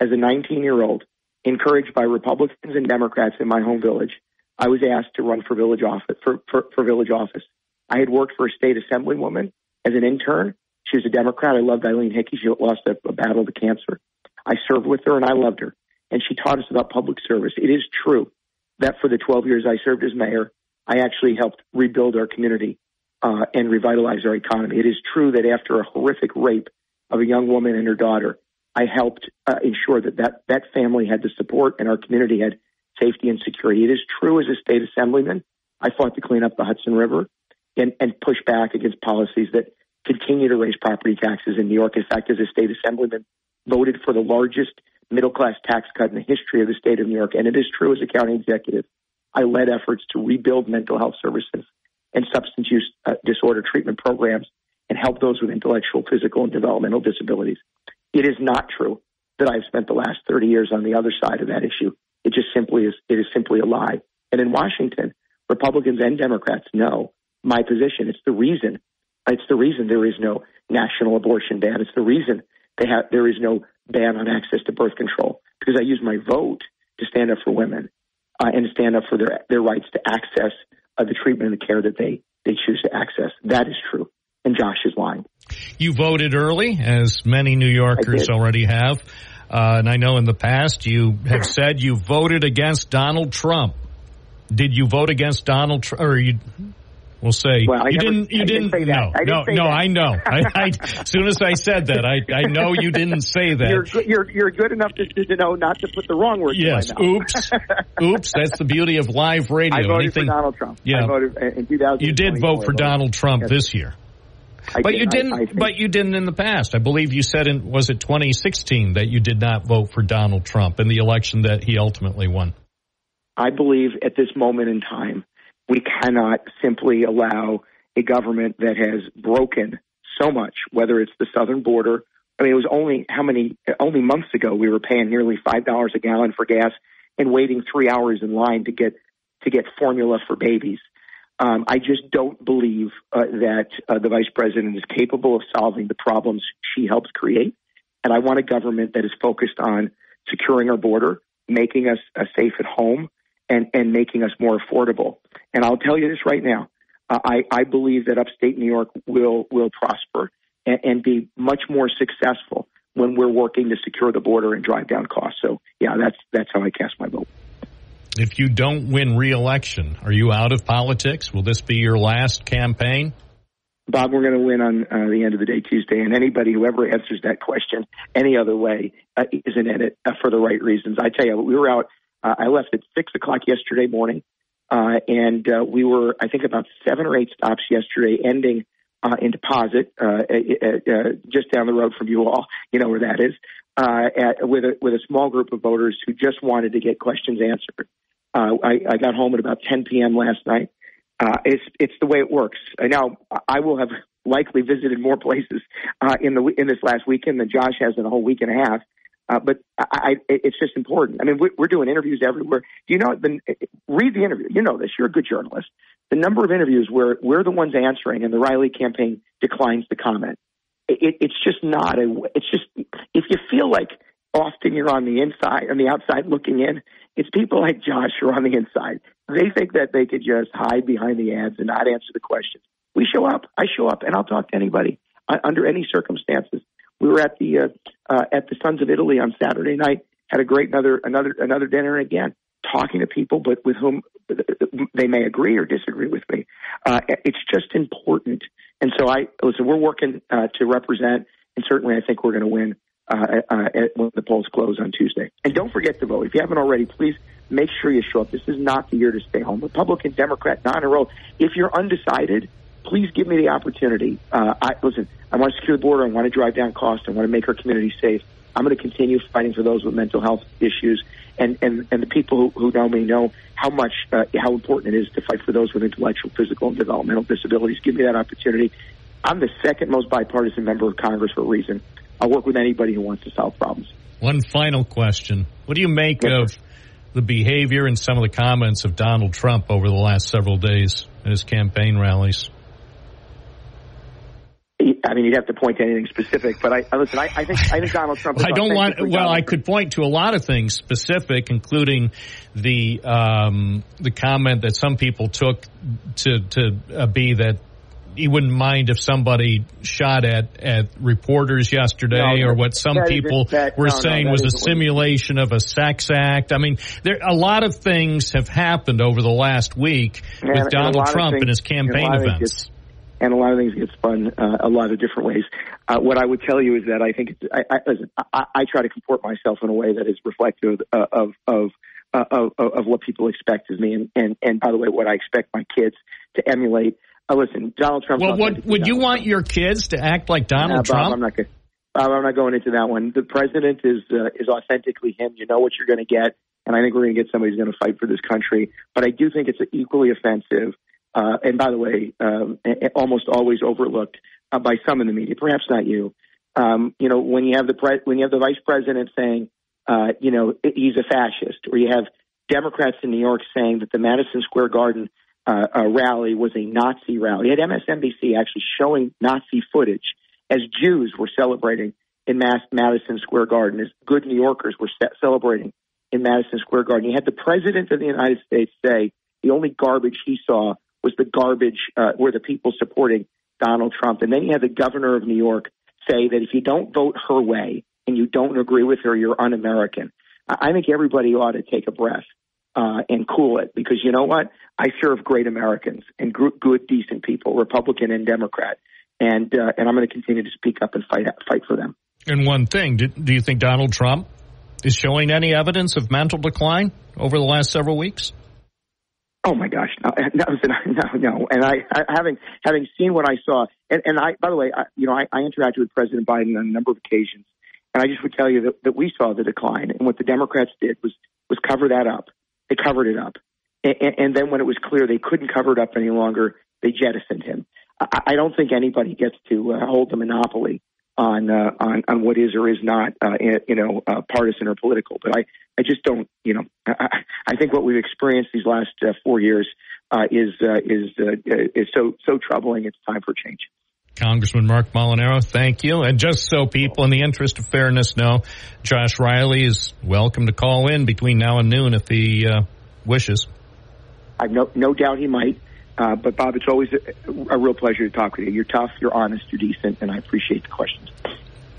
as a 19 year old, encouraged by Republicans and Democrats in my home village, I was asked to run for village office for, for, for village office. I had worked for a state assemblywoman as an intern. She was a Democrat. I loved Eileen Hickey. She lost a, a battle to cancer. I served with her and I loved her. And she taught us about public service. It is true that for the 12 years I served as mayor, I actually helped rebuild our community uh, and revitalize our economy. It is true that after a horrific rape of a young woman and her daughter, I helped uh, ensure that, that that family had the support and our community had safety and security. It is true as a state assemblyman, I fought to clean up the Hudson River and, and push back against policies that continue to raise property taxes in New York. In fact, as a state assemblyman, voted for the largest middle class tax cut in the history of the state of New York. And it is true as a county executive, I led efforts to rebuild mental health services and substance use uh, disorder treatment programs and help those with intellectual, physical, and developmental disabilities. It is not true that I've spent the last 30 years on the other side of that issue. It just simply is, it is simply a lie. And in Washington, Republicans and Democrats know my position. It's the reason, it's the reason there is no national abortion ban. It's the reason they have, there is no ban on access to birth control because I use my vote to stand up for women uh, and stand up for their, their rights to access uh, the treatment and the care that they, they choose to access. That is true. And Josh is lying. You voted early, as many New Yorkers already have. Uh, and I know in the past you have said you voted against Donald Trump. Did you vote against Donald Trump? Or you? We'll say Well, you never- didn't. You I didn't didn't. say that. no, I didn't no, say no. that. I know. I, I, as soon as I said that, I, I know you didn't say that. You're good- you're you're good enough to, to know not to put the wrong word. Yes. in my mouth. Oops. Oops. That's the beauty of live radio. I voted Anything. for Donald Trump. Yeah. I voted in 2000. You did vote for Donald Trump Yes. this year, I but did. you didn't. I think- but you didn't in the past. I believe you said in was it 2016 that you did not vote for Donald Trump in the election that he ultimately won. I believe at this moment in time, we cannot simply allow a government that has broken so much, whether it's the southern border. I mean, it was only how many, only months ago we were paying nearly $5 a gallon for gas and waiting three hours in line to get, to get formula for babies. Um, I just don't believe uh, that uh, the vice president is capable of solving the problems she helps create. And I want a government that is focused on securing our border, making us uh, safe at home, and, and making us more affordable. And I'll tell you this right now. Uh, I, I believe that upstate New York will, will prosper and, and be much more successful when we're working to secure the border and drive down costs. So, yeah, that's, that's how I cast my vote. If you don't win re-election, are you out of politics? Will this be your last campaign? Bob, we're going to win on uh, the end of the day Tuesday, and anybody who ever answers that question any other way uh, isn't in it uh, for the right reasons. I tell you, we were out. Uh, I left at six o'clock yesterday morning, uh, and uh, we were, I think, about seven or eight stops yesterday, ending uh, in Deposit, uh, uh, just down the road from you all. You know where that is, uh, at, with a with a small group of voters who just wanted to get questions answered. Uh, I, I got home at about 10 p.m. last night. Uh, it's it's the way it works. Now I will have likely visited more places in the in this last weekend than Josh has in a whole week and a half. Uh, but I, I, it's just important. I mean, we're, we're doing interviews everywhere. Do you know? The, read the interview. You know this. You're a good journalist. The number of interviews where we're the ones answering, and the Riley campaign declines to comment. It, it's just not a. It's just if you feel like often you're on the inside, on the outside looking in. It's people like Josh who are on the inside. They think that they could just hide behind the ads and not answer the questions. We show up. I show up, and I'll talk to anybody uh, under any circumstances. We were at the uh, uh, at the Sons of Italy on Saturday night. Had a great another another another dinner again, talking to people, but with whom they may agree or disagree with me. Uh, it's just important, and so I listen. We're working uh, to represent, and certainly I think we're going to win uh, uh, when the polls close on Tuesday. And don't forget to vote. If you haven't already, please make sure you show up. This is not the year to stay home. Republican, Democrat, non-enrolled. If you're undecided, please give me the opportunity. Uh, I listen. I want to secure the border. I want to drive down costs. I want to make our community safe. I'm going to continue fighting for those with mental health issues, and and and the people who, who know me know how much uh, how important it is to fight for those with intellectual, physical, and developmental disabilities. Give me that opportunity. I'm the second most bipartisan member of Congress for a reason. I'll work with anybody who wants to solve problems. One final question. What do you make Yes, of the behavior and some of the comments of Donald Trump over the last several days at his campaign rallies? I mean, you'd have to point to anything specific, but I, I listen. I, I think I think Donald Trump. Is I don't want. Well, Donald I could point to a lot of things specific, including the um, the comment that some people took to to uh, be that he wouldn't mind if somebody shot at at reporters yesterday, No, or what some people that- were no, no, saying that was a isn't what he- simulation of a sex act. I mean, there a lot of things have happened over the last week with Donald Trump and things- his and a campaign events. And a lot of things get spun uh, a lot of different ways. Uh, what I would tell you is that I think it's, I, I, listen, I, I try to comport myself in a way that is reflective uh, of of, uh, of of what people expect of me, and, and and by the way, what I expect my kids to emulate. Uh, listen, Donald Trump. Well, what would you want your kids to act like Donald Bob, Trump? I'm not going. Bob, I'm not going into that one. The president is uh, is authentically him. You know what you're going to get, and I think we're going to get somebody who's going to fight for this country. But I do think it's equally offensive. Uh, and by the way, um, almost always overlooked uh, by some in the media, perhaps not you. Um, you know, when you have the pre- when you have the vice president saying, uh, you know, he's a fascist, or you have Democrats in New York saying that the Madison Square Garden uh, uh, rally was a Nazi rally. You had MSNBC actually showing Nazi footage as Jews were celebrating in Mass- Madison Square Garden, as good New Yorkers were ce- celebrating in Madison Square Garden. You had the President of the United States say the only garbage he saw was the garbage uh, were the people supporting Donald Trump. And then you had the governor of New York say that if you don't vote her way, and you don't agree with her, you're un-American. I I think everybody ought to take a breath uh, and cool it because you know what? I serve great Americans and gr- good, decent people, Republican and Democrat, and uh, and I'm going to continue to speak up and fight fight for them. And one thing, do, do you think Donald Trump is showing any evidence of mental decline over the last several weeks? Oh my gosh, no, no, no. And I, I having having seen what I saw, and, and I, by the way, I, you know, I, I interacted with President Biden on a number of occasions, and I just would tell you that, that we saw the decline, and what the Democrats did was was cover that up. They covered it up, and, and then when it was clear they couldn't cover it up any longer, they jettisoned him. I, I don't think anybody gets to uh, hold the monopoly on uh, on on what is or is not uh, you know uh, partisan or political. But I I just don't you know I, I think what we've experienced these last uh, four years uh, is uh, is uh, is so so troubling. It's time for change. Congressman Marc Molinaro, thank you. And just so people, in the interest of fairness, know, Josh Riley is welcome to call in between now and noon if he uh, wishes. I've no no doubt he might. Uh, but Bob, it's always a, a real pleasure to talk with you. You're tough, you're honest, you're decent, and I appreciate the questions.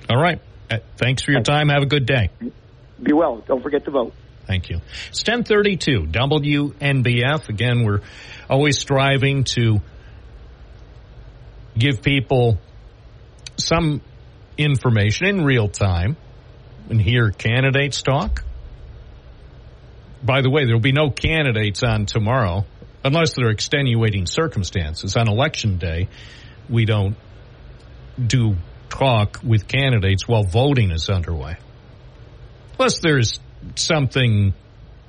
All right. Uh, thanks for your time. Have a good day. Be well. Don't forget to vote. Thank you. It's 1032 WNBF. Again, we're always striving to give people some information in real time and hear candidates talk. By the way, there will be no candidates on tomorrow unless there are extenuating circumstances. On election day, we don't do talk with candidates while voting is underway. Unless there's something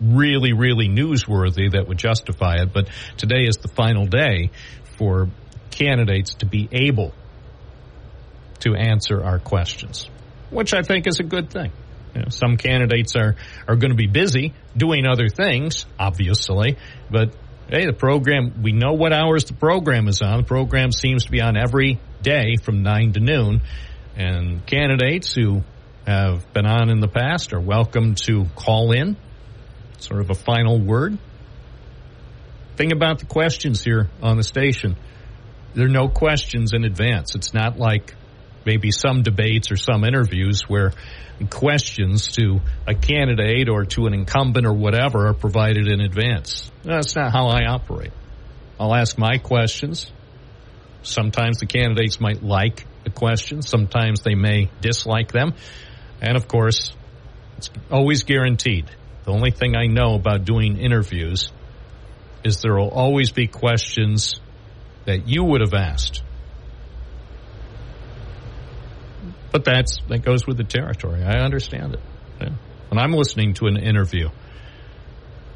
really, really newsworthy that would justify it. But today is the final day for candidates to be able to answer our questions, which I think is a good thing. You know, some candidates are, are going to be busy doing other things, obviously, but hey, the program, we know what hours the program is on. The program seems to be on every day from 9 to noon. And candidates who have been on in the past are welcome to call in. Sort of a final word. Thing about the questions here on the station, there are no questions in advance. It's not like maybe some debates or some interviews where questions to a candidate or to an incumbent or whatever are provided in advance. That's not how I operate. I'll ask my questions. Sometimes the candidates might like the questions, sometimes they may dislike them. And of course, it's always guaranteed. The only thing I know about doing interviews is there will always be questions that you would have asked. But that's that goes with the territory. I understand it. Yeah. When I'm listening to an interview,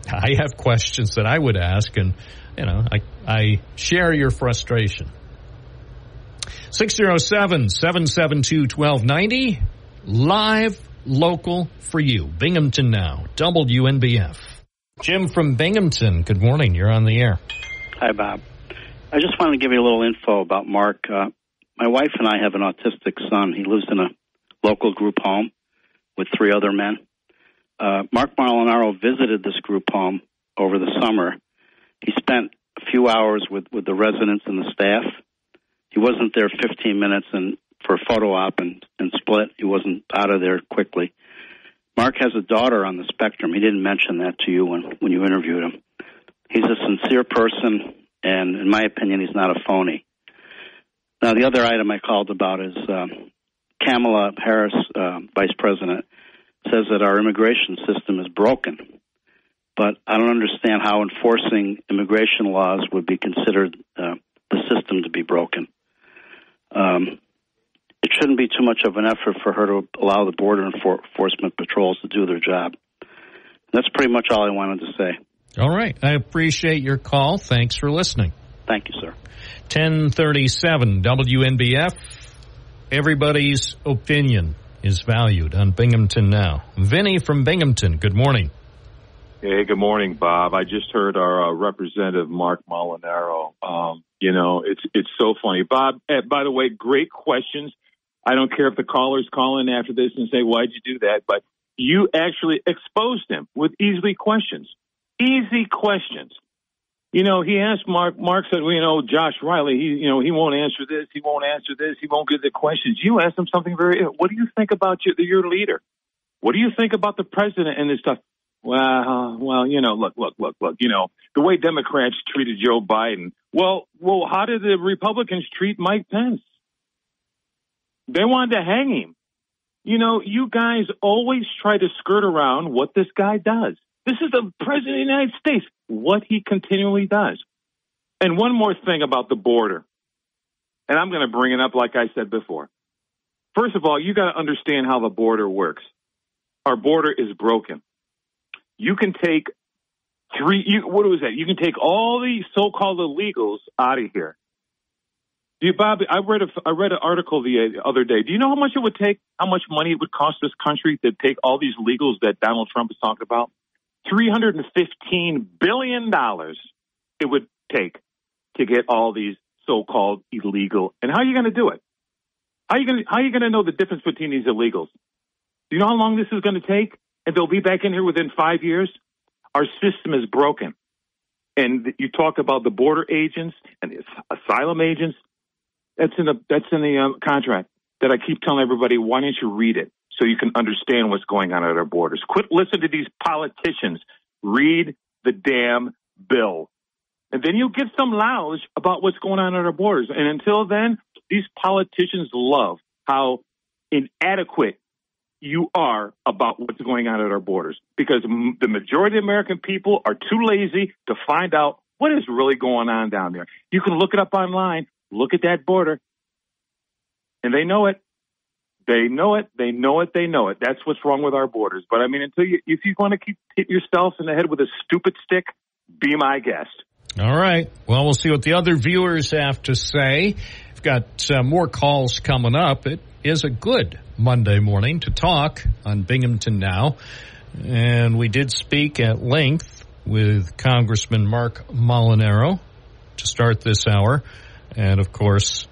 I have questions that I would ask, and you know, I I share your frustration. 607-772-1290 live local for you binghamton now wnbf jim from binghamton good morning you're on the air Hi, Bob. I just wanted to give you a little info about Marc. Uh, my wife and I have an autistic son. He lives in a local group home with three other men. Uh, Marc Molinaro visited this group home over the summer. He spent a few hours with, with the residents and the staff. He wasn't there 15 minutes and for a photo op and, and split. He wasn't out of there quickly. Marc has a daughter on the spectrum. He didn't mention that to you when, when you interviewed him. He's a sincere person, and in my opinion, he's not a phony. Now, the other item I called about is um, Kamala Harris, uh, Vice President, says that our immigration system is broken. But I don't understand how enforcing immigration laws would be considered uh, the system to be broken. Um, it shouldn't be too much of an effort for her to allow the border enfor- enforcement patrols to do their job. That's pretty much all I wanted to say. all right i appreciate your call thanks for listening Thank you, sir. 1037 WNBF. Everybody's opinion is valued on Binghamton Now. Vinny from Binghamton, good morning. Hey, good morning, Bob. I just heard our uh, representative Marc Molinaro. Um, you know, it's it's so funny, Bob. eh, by the way, great questions. I don't care if the callers call in after this and say, "Why'd you do that?" But you actually exposed him with easy questions, easy questions. You know, he asked Marc. Marc said, well, you know, Josh Riley. He, you know, he won't answer this. He won't answer this. He won't get the questions. You asked him something very. What do you think about your, your leader? What do you think about the president and this stuff? Well, well, you know, look, look, look, look. You know, the way Democrats treated Joe Biden. Well, well, how did the Republicans treat Mike Pence? They wanted to hang him. You know, you guys always try to skirt around what this guy does. This is the president of the United States, what he continually does. And one more thing about the border, and I'm going to bring it up like I said before. First of all, you got to understand how the border works. Our border is broken. You can take three, you, what was that? You can take all the so-called illegals out of here. Do you, Bob, I read a, I read an article the other day. Do you know how much it would take, how much money it would cost this country to take all these illegals that Donald Trump is talking about? $315 billion it would take to get all these so-called illegal. And how are you going to do it? How are you going to, how are you going to know the difference between these illegals? Do you know how long this is going to take? And they'll be back in here within five years? Our system is broken. And you talk about the border agents and the asylum agents. That's in the that's in the um, contract that I keep telling everybody. Why don't you read it so you can understand what's going on at our borders? Quit listening to these politicians. Read the damn bill, and then you'll get some knowledge about what's going on at our borders. And until then, these politicians love how inadequate you are about what's going on at our borders because m- the majority of American people are too lazy to find out what is really going on down there. You can look it up online. Look at that border. And they know it. They know it. They know it. They know it. That's what's wrong with our borders. But I mean, until you, if you want to keep hit yourself in the head with a stupid stick, be my guest. All right. Well, we'll see what the other viewers have to say. We've got uh, more calls coming up. It is a good Monday morning to talk on Binghamton Now. And we did speak at length with Congressman Marc Molinaro to start this hour. And of course,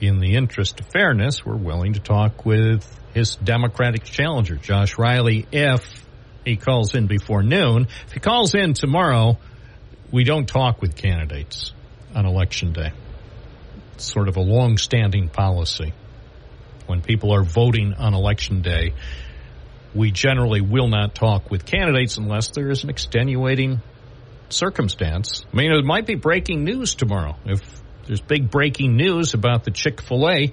in the interest of fairness, we're willing to talk with his Democratic challenger, Josh Riley, if he calls in before noon. If he calls in tomorrow, we don't talk with candidates on election day. It's sort of a long standing policy. When people are voting on election day, we generally will not talk with candidates unless there is an extenuating circumstance. I mean, it might be breaking news tomorrow. If there's big breaking news about the Chick fil A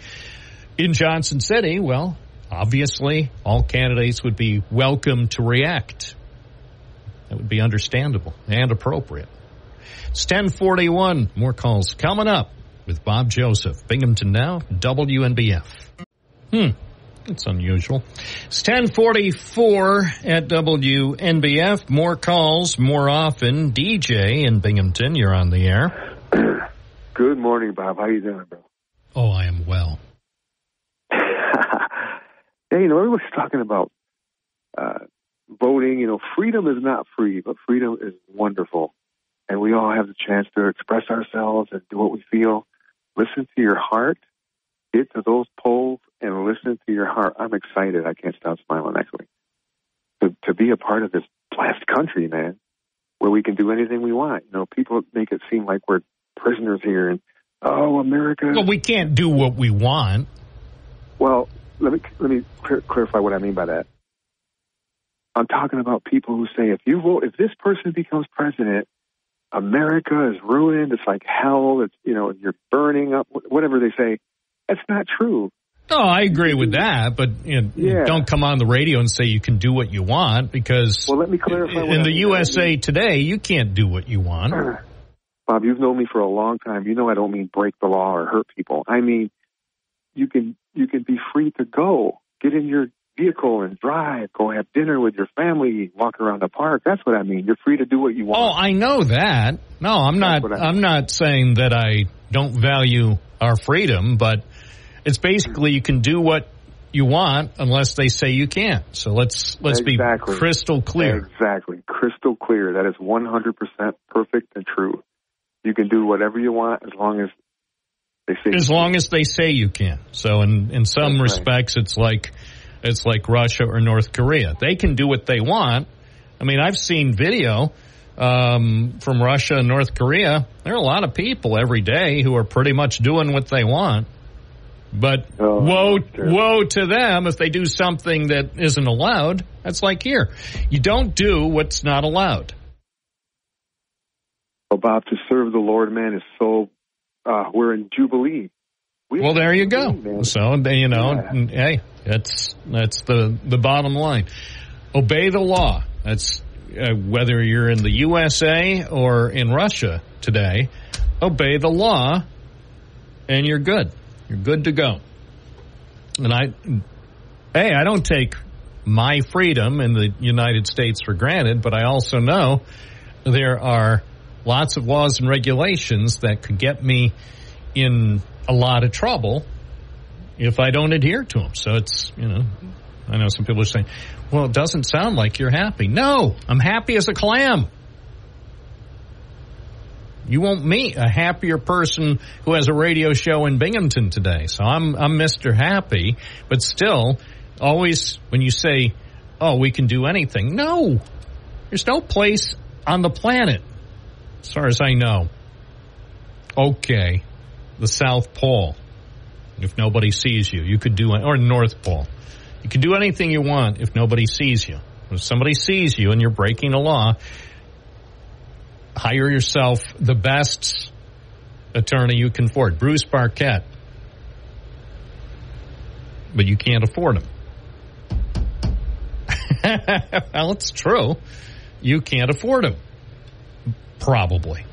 in Johnson City, well, obviously all candidates would be welcome to react. That would be understandable and appropriate. It's 1041. More calls coming up with Bob Joseph. Binghamton Now, WNBF. Hmm. It's unusual. It's 1044 at WNBF. More calls, more often. DJ in Binghamton, you're on the air. Good morning, Bob. How you doing, bro? Oh, I am well. hey, you know, everybody's talking about uh, voting. You know, freedom is not free, but freedom is wonderful. And we all have the chance to express ourselves and do what we feel. Listen to your heart. Get to those polls and listen to your heart. I'm excited. I can't stop smiling, actually. To, to be a part of this blessed country, man, where we can do anything we want. You know, people make it seem like we're prisoners here and, oh, America. Well, we can't do what we want. Well, let me let me clear, clarify what I mean by that. I'm talking about people who say if you vote, if this person becomes president, America is ruined. It's like hell. It's you know you're burning up. Whatever they say, that's not true. No, I agree with that, but you know, Yeah. don't come on the radio and say you can do what you want because Well, let me clarify. in the mean. USA today, you can't do what you want. Bob, you've known me for a long time. You know I don't mean break the law or hurt people. I mean you can you can be free to go. Get in your vehicle and drive. Go have dinner with your family. Walk around the park. That's what I mean. You're free to do what you want. Oh, I know that. No, I'm not. what I- I'm not saying that I don't value our freedom, but it's basically you can do what you want unless they say you can't. So let's let's Exactly. be crystal clear. Exactly. Crystal clear. That is 100% perfect and true. You can do whatever you want as long as they say. As long as they say you can. So in in some That's right. respects, it's like it's like Russia or North Korea. They can do what they want. I mean, I've seen video um, from Russia and North Korea, there are a lot of people every day who are pretty much doing what they want. But Oh, woe, woe to them if they do something that isn't allowed. That's like here. You don't do what's not allowed. Bob, to serve the Lord, man, is so. Uh, we're in Jubilee. We Well, there you go. man. So you know, Yeah. hey, that's that's the the bottom line. Obey the law. That's uh, whether you're in the USA or in Russia today. Obey the law, and you're good. You're good to go. And I, hey, I don't take my freedom in the United States for granted, but I also know there are lots of laws and regulations that could get me in a lot of trouble if I don't adhere to them. So it's, you know, I know some people are saying, well, it doesn't sound like you're happy. No, I'm happy as a clam. You won't meet a happier person who has a radio show in Binghamton today. So I'm, I'm Mr. Happy, but still, always when you say, oh, we can do anything. No, there's no place on the planet, as far as I know. Okay, the South Pole. If nobody sees you, you could do it, or North Pole. You can do anything you want if nobody sees you. If somebody sees you and you're breaking a law, hire yourself the best attorney you can afford. Bruce Barquette. But you can't afford him. well, it's true. You can't afford him. Probably.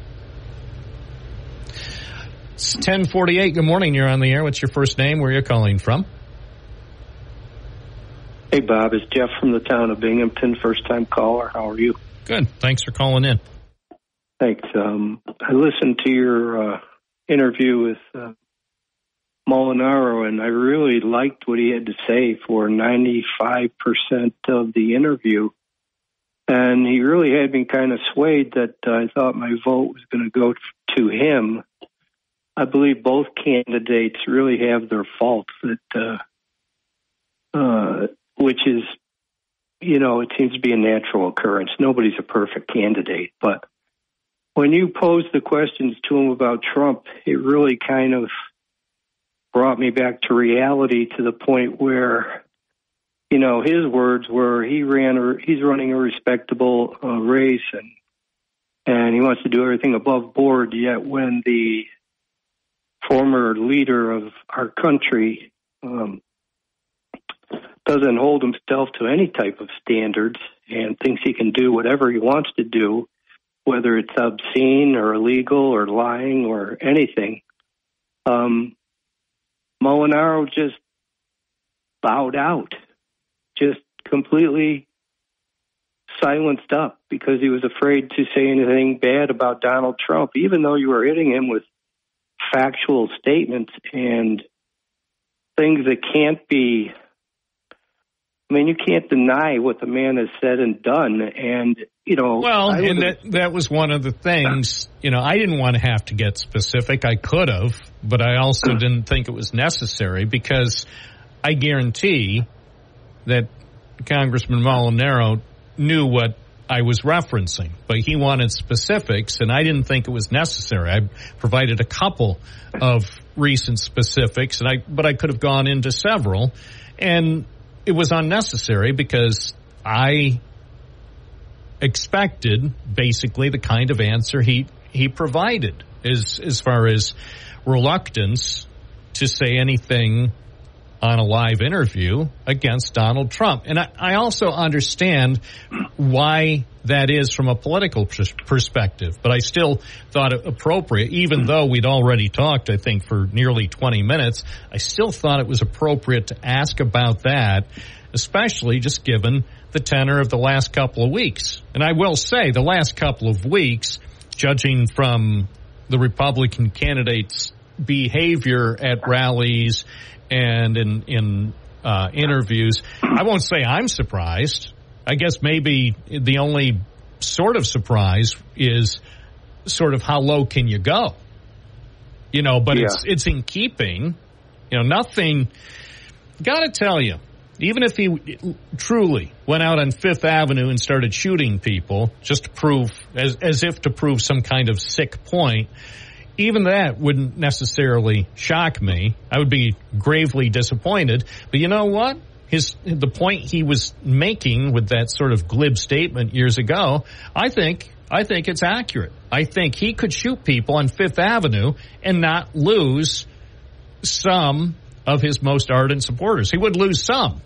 It's 1048. Good morning. You're on the air. What's your first name? Where are you calling from? Hey, Bob, it's Jeff from the town of Binghamton, first time caller. How are you? Good. Thanks for calling in. Thanks. Um, I listened to your uh, interview with uh, Molinaro, and I really liked what he had to say for 95% of the interview. And he really had me kind of swayed that I thought my vote was going to go to him. I believe both candidates really have their faults that, uh, uh, which is, you know, it seems to be a natural occurrence. Nobody's a perfect candidate, but when you posed the questions to him about Trump, it really kind of brought me back to reality to the point where, you know, his words were he ran or he's running a respectable uh, race and and he wants to do everything above board. Yet when the former leader of our country um, doesn't hold himself to any type of standards and thinks he can do whatever he wants to do, whether it's obscene or illegal or lying or anything. Um, Molinaro just bowed out, just completely silenced up because he was afraid to say anything bad about Donald Trump, even though you were hitting him with factual statements and things that can't be. I mean, you can't deny what the man has said and done, and you know. Well, and that that was one of the things. You know, I didn't want to have to get specific. I could have, but I also didn't think it was necessary because I guarantee that Congressman Molinaro knew what I was referencing, but he wanted specifics, and I didn't think it was necessary. I provided a couple of recent specifics, and I but I could have gone into several, and it was unnecessary because I expected basically the kind of answer he he provided as as far as reluctance to say anything on a live interview against Donald Trump. And I, I also understand why that is from a political pers- perspective, but I still thought it appropriate, even though we'd already talked, I think, for nearly 20 minutes, I still thought it was appropriate to ask about that, especially just given the tenor of the last couple of weeks. And I will say the last couple of weeks, judging from the Republican candidates' behavior at rallies and in in uh, interviews, I won't say I'm surprised. I guess maybe the only sort of surprise is sort of how low can you go? You know, but it's it's in keeping. You know, nothing. Got to tell you, even if he truly went out on Fifth Avenue and started shooting people, just to prove, as, as if to prove some kind of sick point, even that wouldn't necessarily shock me. I would be gravely disappointed. But you know what? His the point he was making with that sort of glib statement years ago, I think I think it's accurate. I think he could shoot people on Fifth Avenue and not lose some of his most ardent supporters. He would lose some,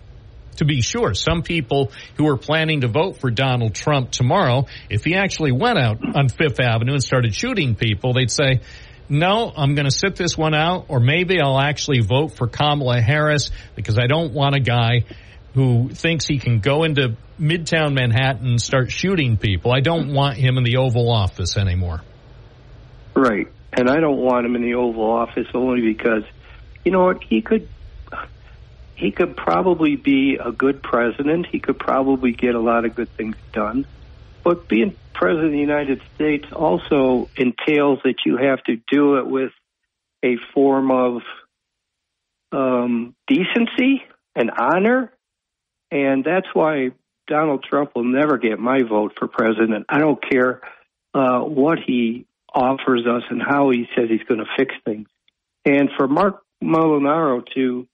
to be sure. Some people who are planning to vote for Donald Trump tomorrow, if he actually went out on Fifth Avenue and started shooting people, they'd say, no, I'm going to sit this one out, or maybe I'll actually vote for Kamala Harris because I don't want a guy who thinks he can go into Midtown Manhattan and start shooting people. I don't want him in the Oval Office anymore. Right. And I don't want him in the Oval Office only because, you know what, he could he could probably be a good president. He could probably get a lot of good things done. But being president of the United States also entails that you have to do it with a form of um, decency and honor. And that's why Donald Trump will never get my vote for president. I don't care uh, what he offers us and how he says he's going to fix things. And for Marc Molinaro to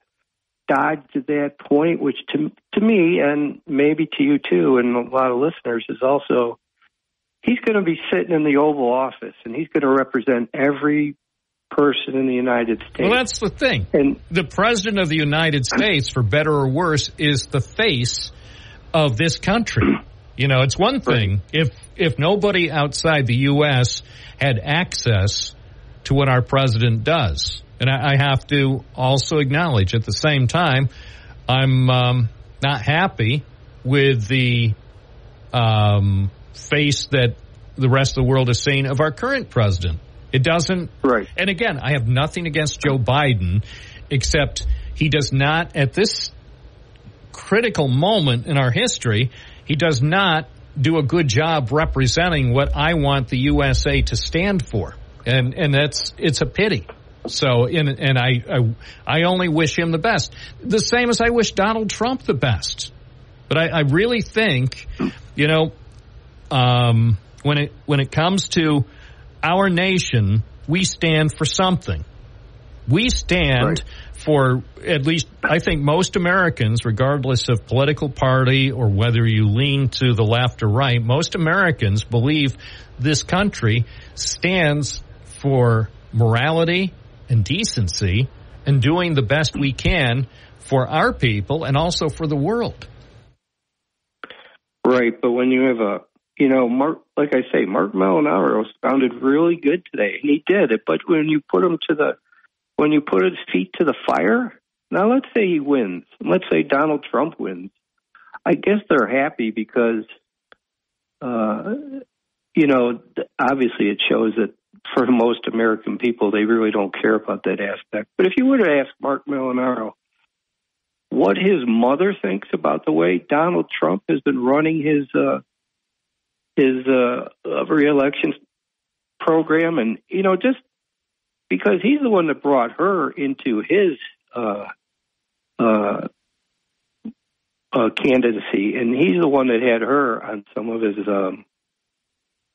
dodge to that point, which to to me and maybe to you too, and a lot of listeners, is also he's going to be sitting in the Oval Office and he's going to represent every person in the United States. Well, that's the thing. And the president of the United States, for better or worse, is the face of this country. You know, it's one thing if if nobody outside the U.S. had access to what our president does, and I, I have to also acknowledge at the same time, I'm um, not happy with the um, face that the rest of the world is seeing of our current president. It doesn't. Right. And again, I have nothing against Joe Biden, except he does not, at this critical moment in our history, he does not do a good job representing what I want the USA to stand for. And, and that's, it's a pity. So, and, and I, I, I only wish him the best. The same as I wish Donald Trump the best. But I, I really think, you know, um, when it when it comes to our nation, we stand for something. We stand right. for at least I think most Americans, regardless of political party or whether you lean to the left or right, most Americans believe this country stands for morality and decency and doing the best we can for our people and also for the world. Right, but when you have a you know, Marc, like I say, Marc Molinaro sounded really good today, and he did it. But when you put him to the, when you put his feet to the fire, now let's say he wins. Let's say Donald Trump wins. I guess they're happy because, uh, you know, obviously it shows that for most American people, they really don't care about that aspect. But if you were to ask Marc Molinaro what his mother thinks about the way Donald Trump has been running his uh, his uh, reelection program, and you know, just because he's the one that brought her into his uh, uh, uh, candidacy, and he's the one that had her on some of his, um,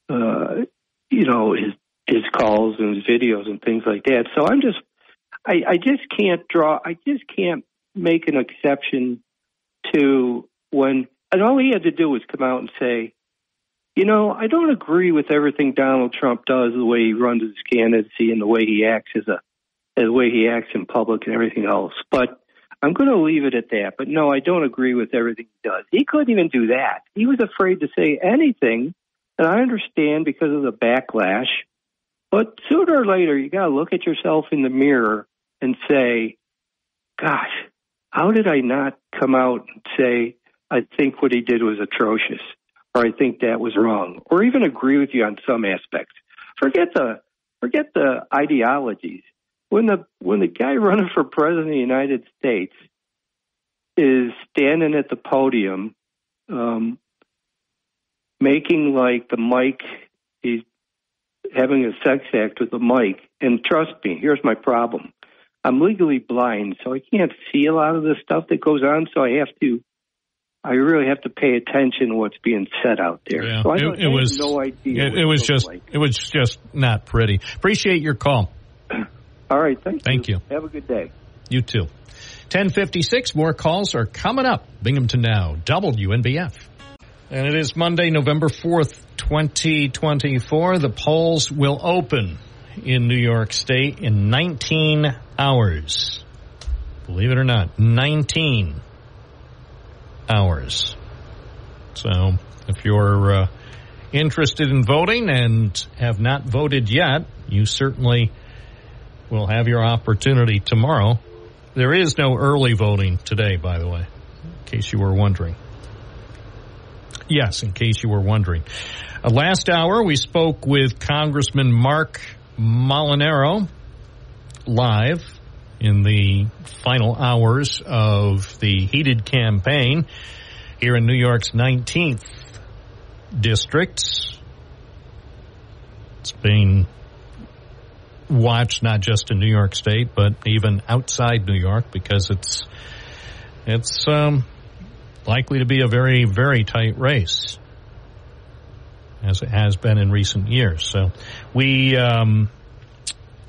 uh, you know, his his calls and his videos and things like that. So I'm just, I, I just can't draw, I just can't make an exception to when, and all he had to do was come out and say, you know, I don't agree with everything Donald Trump does, the way he runs his candidacy and the way he acts as a, the way he acts in public and everything else. But I'm going to leave it at that. But no, I don't agree with everything he does. He couldn't even do that. He was afraid to say anything, and I understand because of the backlash. But sooner or later, you got to look at yourself in the mirror and say, "Gosh, how did I not come out and say I think what he did was atrocious?" or I think that was wrong, or even agree with you on some aspects. Forget the forget the ideologies. When the when the guy running for president of the United States is standing at the podium, um, making like the mic, having a sex act with a mic. And trust me, here's my problem. I'm legally blind, so I can't see a lot of the stuff that goes on. So I have to, I really have to pay attention to what's being said out there. Yeah. So I, it, don't, it I was have no idea. It, it was just like. it was just not pretty. Appreciate your call. All right, thank, Thank you. Have a good day. You too. 1056, more calls are coming up. Binghamton Now, WNBF. And it is Monday, November 4th, 2024. The polls will open in New York State in 19 hours. Believe it or not, 19 hours. So if you're uh, interested in voting and have not voted yet, you certainly will have your opportunity tomorrow. There is no early voting today, by the way, in case you were wondering. Yes, in case you were wondering. Uh, last hour, we spoke with Congressman Marc Molinaro live in the final hours of the heated campaign here in New York's 19th district. It's been watched not just in New York State, but even outside New York because it's it's um, likely to be a very very tight race, as it has been in recent years. So we. Um,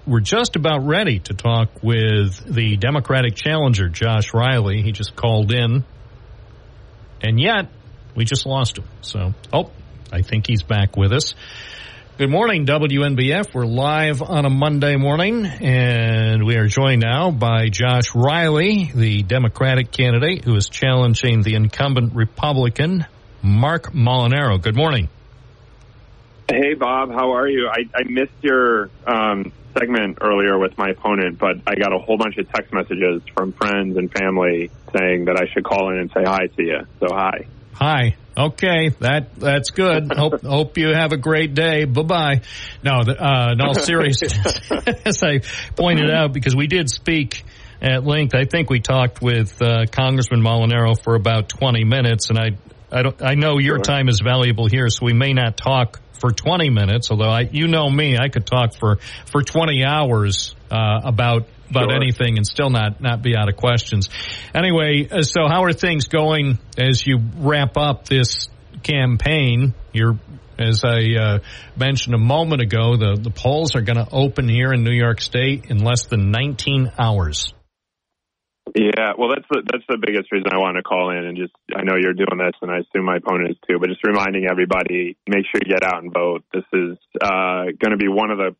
we're just about ready to talk with the Democratic challenger, Josh Riley. He just called in, and yet we just lost him. So, oh, I think he's back with us. Good morning, WNBF. We're live on a Monday morning, and we are joined now by Josh Riley, the Democratic candidate who is challenging the incumbent Republican, Marc Molinaro. Good morning. Hey, Bob. How are you? I, I missed your um, segment earlier with my opponent, but I got a whole bunch of text messages from friends and family saying that I should call in and say hi to you. So, hi. Hi. Okay, that that's good. hope hope you have a great day. Bye bye. No, uh, in all seriousness, as I pointed out, because we did speak at length. I think we talked with uh, Congressman Molinaro for about twenty minutes, and I I don't I know your time is valuable here, so we may not talk for 20 minutes. Although I, you know me, I could talk for for 20 hours uh, about about Sure. anything and still not not be out of questions. Anyway, uh, so how are things going as you wrap up this campaign? You're as I uh, mentioned a moment ago, the, the polls are going to open here in New York State in less than 19 hours. Yeah, well, that's the that's the biggest reason I want to call in and just I know you're doing this, and I assume my opponent is too. But just reminding everybody, make sure you get out and vote. This is uh, going to be one of the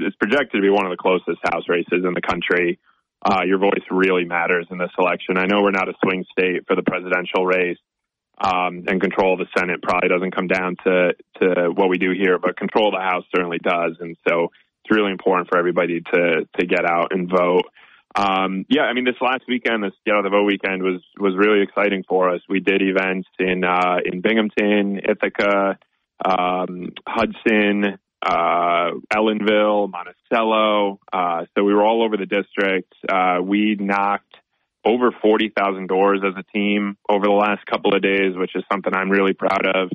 it's projected to be one of the closest House races in the country. Uh, your voice really matters in this election. I know we're not a swing state for the presidential race, um, and control of the Senate probably doesn't come down to to what we do here, but control of the House certainly does. And so it's really important for everybody to to get out and vote. Um, yeah, I mean, this last weekend, this Get Out the Vote weekend was was really exciting for us. We did events in uh, in Binghamton, Ithaca, um, Hudson, uh, Ellenville, Monticello. Uh, so we were all over the district. Uh, we knocked over 40,000 doors as a team over the last couple of days, which is something I'm really proud of.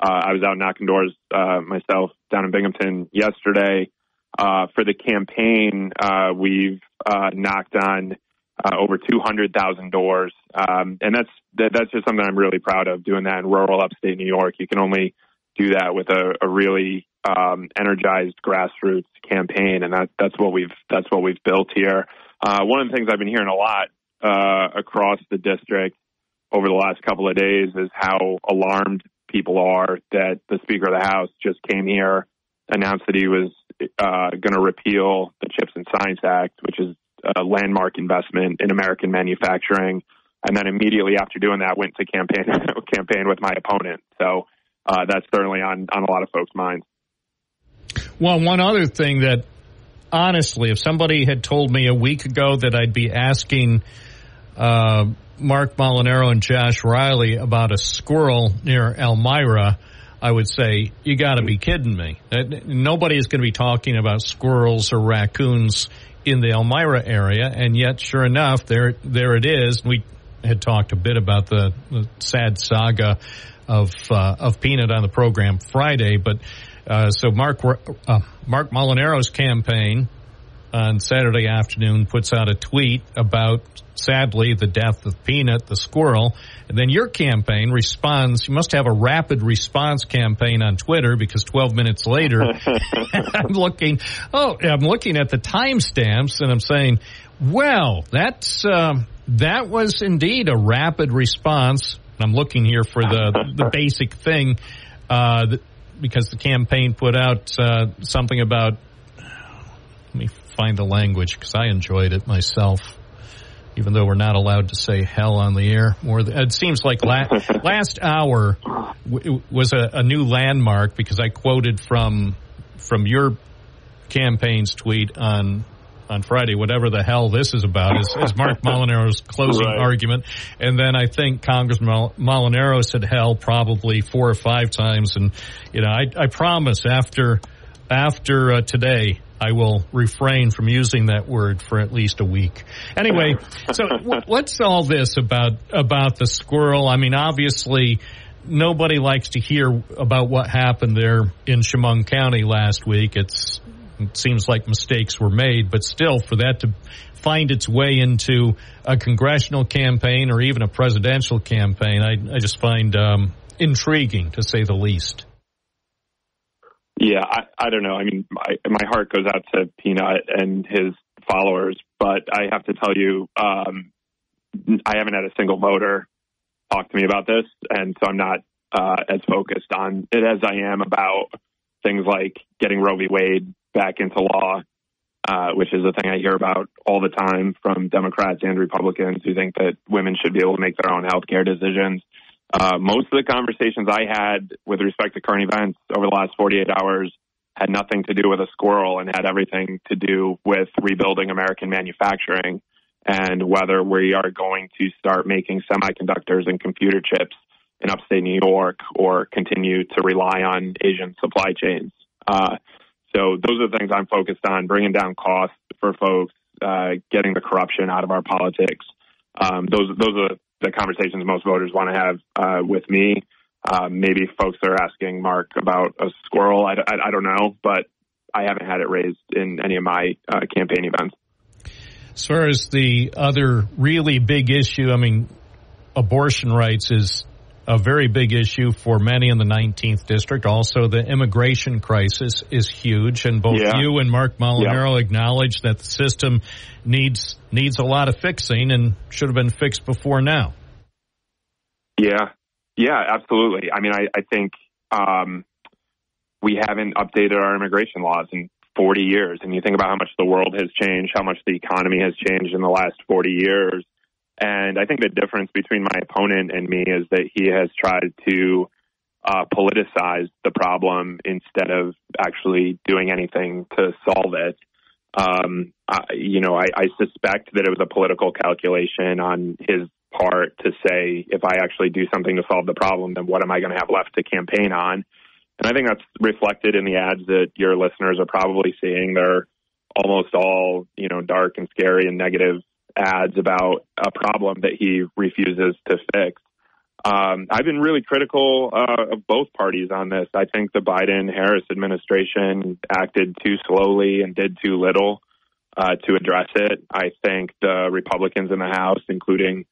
Uh, I was out knocking doors uh, myself down in Binghamton yesterday. Uh, for the campaign, uh, we've uh, knocked on uh, over 200,000 doors, um, and that's that, that's just something I'm really proud of. Doing that in rural upstate New York, you can only do that with a, a really um, energized grassroots campaign, and that that's what we've that's what we've built here. Uh, one of the things I've been hearing a lot uh, across the district over the last couple of days is how alarmed people are that the Speaker of the House just came here, announced that he was uh, going to repeal the Chips and Science Act, which is a landmark investment in American manufacturing, and then immediately after doing that, went to campaign campaign with my opponent. So uh, that's certainly on on a lot of folks' minds. Well, one other thing that honestly, if somebody had told me a week ago that I'd be asking uh, Marc Molinaro and Josh Riley about a squirrel near Elmira, I would say, you got to be kidding me. Nobody is going to be talking about squirrels or raccoons in the Elmira area, and yet, sure enough, there there it is. We had talked a bit about the, the sad saga of uh, of Peanut on the program Friday, but uh, so Marc uh, Marc Molinaro's campaign on Saturday afternoon puts out a tweet about, sadly, the death of Peanut the squirrel. And then your campaign responds. You must have a rapid response campaign on Twitter because 12 minutes later, I'm looking. Oh, I'm looking at the timestamps and I'm saying, well, that's um, that was indeed a rapid response. I'm looking here for the the basic thing uh, because the campaign put out uh, something about. Let me find the language because I enjoyed it myself. Even though we're not allowed to say hell on the air, more than, it seems like la- last hour w- was a, a new landmark because I quoted from from your campaign's tweet on on Friday, whatever the hell this is about, is, is Marc Molinaro's closing Right. argument. And then I think Congressman Mol- Molinaro said hell probably four or five times. And, you know, I, I promise after, after uh, today, I will refrain from using that word for at least a week. Anyway, so w- what's all this about, about the squirrel? I mean, obviously, nobody likes to hear about what happened there in Chemung County last week. It's, it seems like mistakes were made, but still, for that to find its way into a congressional campaign or even a presidential campaign, I, I just find um, intriguing to say the least. Yeah, I, I don't know. I mean, my, my heart goes out to Peanut and his followers, but I have to tell you, um, I haven't had a single voter talk to me about this, and so I'm not uh, as focused on it as I am about things like getting Roe v. Wade back into law, uh, which is a thing I hear about all the time from Democrats and Republicans who think that women should be able to make their own health care decisions. Uh, most of the conversations I had with respect to current events over the last 48 hours had nothing to do with a squirrel and had everything to do with rebuilding American manufacturing and whether we are going to start making semiconductors and computer chips in upstate New York or continue to rely on Asian supply chains. Uh, so those are the things I'm focused on: bringing down costs for folks, uh, getting the corruption out of our politics. Um, those those are the conversations most voters want to have uh, with me. Uh, maybe folks are asking Marc about a squirrel. I, I, I don't know, but I haven't had it raised in any of my uh, campaign events. As far as the other really big issue, I mean, abortion rights is a very big issue for many in the 19th district. Also, the immigration crisis is huge, and both Yeah. you and Marc Molinaro acknowledge that the system needs needs a lot of fixing and should have been fixed before now. Yeah, yeah, absolutely. I mean, I, I think um, we haven't updated our immigration laws in 40 years, and you think about how much the world has changed, how much the economy has changed in the last 40 years. And I think the difference between my opponent and me is that he has tried to uh, politicize the problem instead of actually doing anything to solve it. Um, I, you know, I, I suspect that it was a political calculation on his part to say, if I actually do something to solve the problem, then what am I going to have left to campaign on? And I think that's reflected in the ads that your listeners are probably seeing. They're almost all, you know, dark and scary and negative ads about a problem that he refuses to fix. Um, I've been really critical uh, of both parties on this. I think the Biden Harris administration acted too slowly and did too little uh, to address it. I think the Republicans in the House, including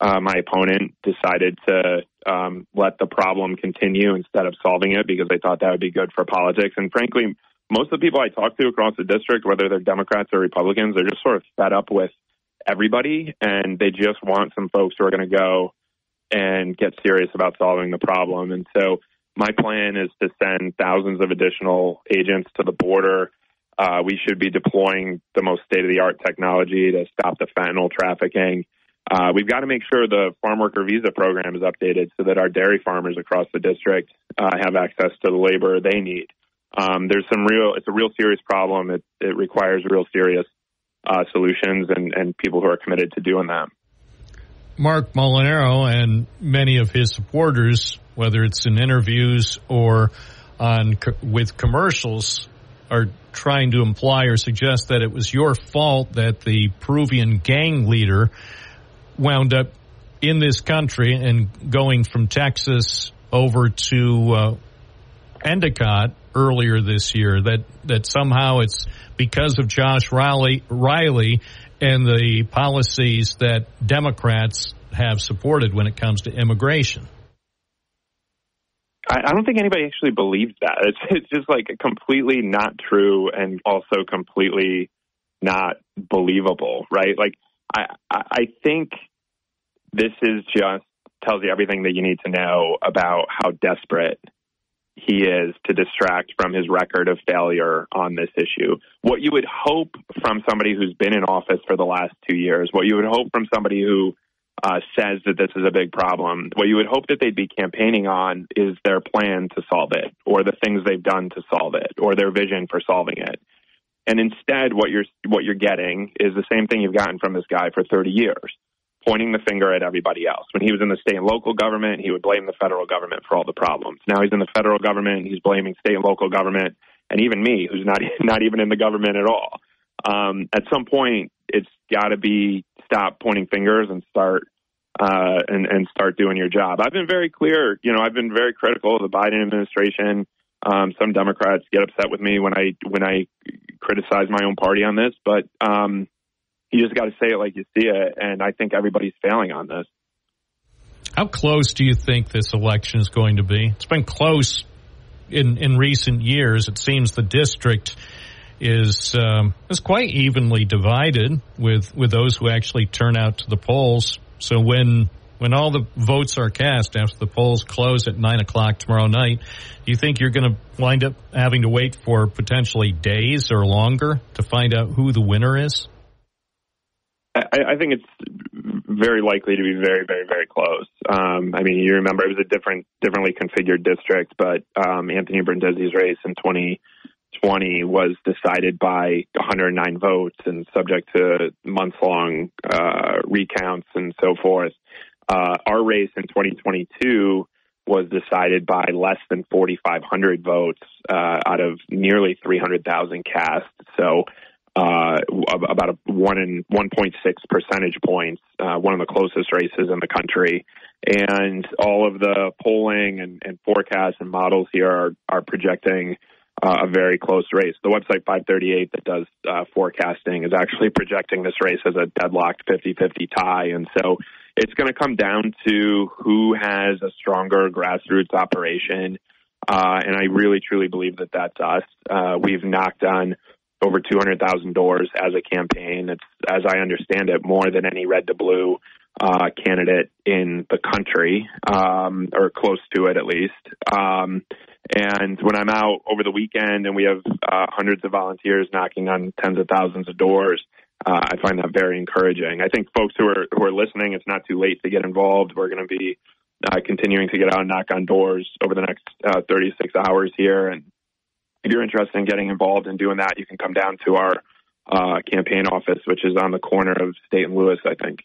uh, my opponent, decided to um, let the problem continue instead of solving it because they thought that would be good for politics. And frankly, most of the people I talk to across the district, whether they're Democrats or Republicans, are just sort of fed up with everybody and they just want some folks who are going to go and get serious about solving the problem. And so my plan is to send thousands of additional agents to the border. Uh, we should be deploying the most state of the art technology to stop the fentanyl trafficking. Uh, we've got to make sure the farm worker visa program is updated so that our dairy farmers across the district uh, have access to the labor they need. Um, there's some real, it's a real serious problem. It, it requires real serious uh, solutions and, and people who are committed to doing that. Marc Molinaro and many of his supporters, whether it's in interviews or on with commercials, are trying to imply or suggest that it was your fault that the Peruvian gang leader wound up in this country and going from Texas over to uh, Endicott earlier this year that that somehow it's because of Josh Riley, Riley and the policies that Democrats have supported when it comes to immigration. I, I don't think anybody actually believes that. It's it's just like completely not true and also completely not believable, right? Like I I think this is just tells you everything that you need to know about how desperate he is to distract from his record of failure on this issue. What you would hope from somebody who's been in office for the last two years, what you would hope from somebody who uh, says that this is a big problem, what you would hope that they'd be campaigning on is their plan to solve it, or the things they've done to solve it, or their vision for solving it. And instead, what you're what you're getting is the same thing you've gotten from this guy for 30 years pointing the finger at everybody else. When he was in the state and local government, he would blame the federal government for all the problems. Now he's in the federal government, he's blaming state and local government, and even me, who's not not even in the government at all. Um, at some point, it's got to be stop pointing fingers and start uh, and and start doing your job. I've been very clear. You know, I've been very critical of the Biden administration. Um, some Democrats get upset with me when I when I criticize my own party on this, but um, you just got to say it like you see it. And I think everybody's failing on this. How close do you think this election is going to be? It's been close in in recent years. It seems the district is um, is quite evenly divided with with those who actually turn out to the polls. So when when all the votes are cast after the polls close at nine o'clock tomorrow night, do you think you're going to wind up having to wait for potentially days or longer to find out who the winner is? I, I think it's very likely to be very, very, very close. Um, I mean, you remember it was a different, differently configured district, but um, Anthony Brindisi's race in 2020 was decided by 109 votes and subject to months-long uh, recounts and so forth. Uh, our race in 2022 was decided by less than 4,500 votes uh, out of nearly 300,000 cast. So uh, about a one and 1.6 percentage points, uh, one of the closest races in the country. And all of the polling and, and forecasts and models here are, are projecting uh, a very close race. The website 538 that does uh, forecasting is actually projecting this race as a deadlocked 50-50 tie. And so it's going to come down to who has a stronger grassroots operation. Uh, and I really, truly believe that that's us. We've knocked on over 200,000 doors as a campaign. It's, as I understand it, more than any red to blue uh, candidate in the country, um, or close to it at least. Um, and when I'm out over the weekend and we have uh, hundreds of volunteers knocking on tens of thousands of doors, uh, I find that very encouraging. I think folks who are who are listening, it's not too late to get involved. We're going to be uh, continuing to get out and knock on doors over the next uh, 36 hours here, and if you're interested in getting involved in doing that, you can come down to our uh, campaign office, which is on the corner of State and Lewis, I think.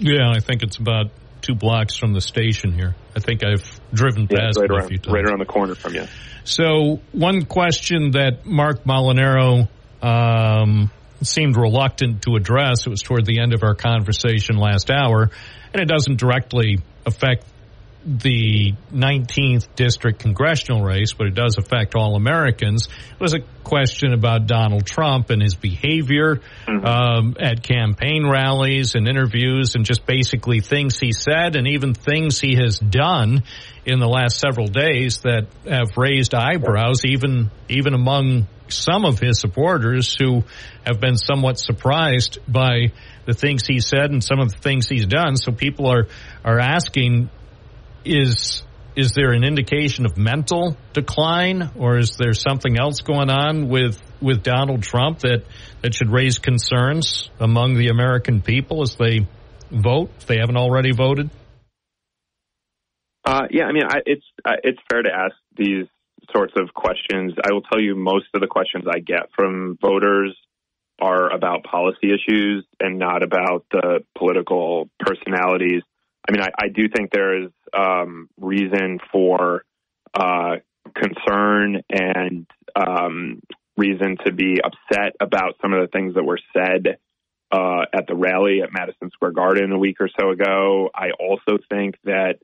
Yeah, I think it's about two blocks from the station here. I think I've driven past yeah, right around, a few times. Right around the corner from you. So, one question that Marc Molinaro um, seemed reluctant to address, it was toward the end of our conversation last hour, and it doesn't directly affect the 19th district congressional race, but it does affect all Americans, it was a question about Donald Trump and his behavior um, at campaign rallies and interviews, and just basically things he said and even things he has done in the last several days that have raised eyebrows, even even among some of his supporters who have been somewhat surprised by the things he said and some of the things he's done. So people are are asking is is there an indication of mental decline or is there something else going on with with Donald Trump that that should raise concerns among the American people as they vote if they haven't already voted? Uh, yeah, I mean, I, it's uh, it's fair to ask these sorts of questions. I will tell you, most of the questions I get from voters are about policy issues and not about the political personalities. I mean, I, I do think there is um, reason for uh, concern and um, reason to be upset about some of the things that were said uh, at the rally at Madison Square Garden a week or so ago. I also think that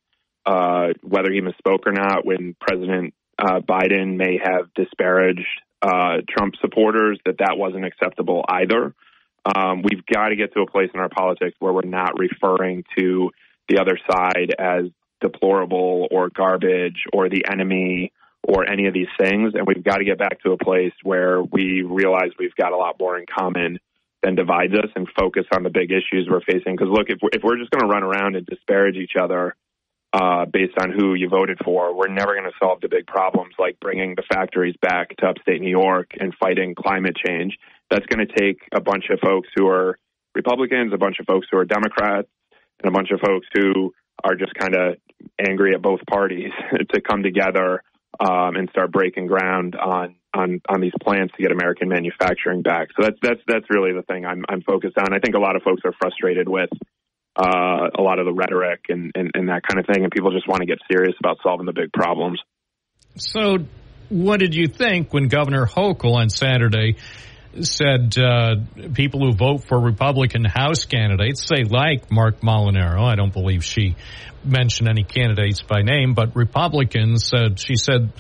uh, whether he misspoke or not when President uh, Biden may have disparaged uh, Trump supporters, that that wasn't acceptable either. Um, we've got to get to a place in our politics where we're not referring to the other side as deplorable or garbage or the enemy or any of these things. And we've got to get back to a place where we realize we've got a lot more in common than divides us and focus on the big issues we're facing. Because look, if we're, if we're just going to run around and disparage each other uh, based on who you voted for, we're never going to solve the big problems like bringing the factories back to upstate New York and fighting climate change. That's going to take a bunch of folks who are Republicans, a bunch of folks who are Democrats, and a bunch of folks who are just kind of angry at both parties to come together um, and start breaking ground on on on these plants to get American manufacturing back. So that's that's that's really the thing I'm I'm focused on. I think a lot of folks are frustrated with uh, a lot of the rhetoric and, and and that kind of thing, and people just want to get serious about solving the big problems. So, what did you think when Governor Hochul on Saturday said uh, people who vote for Republican House candidates, say like Marc Molinaro, I don't believe she mentioned any candidates by name, but Republicans said she said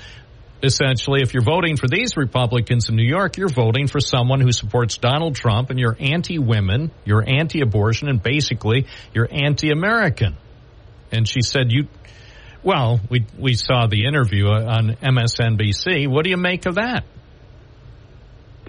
essentially if you're voting for these Republicans in New York, you're voting for someone who supports Donald Trump and you're anti-women, you're anti-abortion, and basically you're anti-American. And she said you. Well, we we saw the interview on MSNBC. What do you make of that?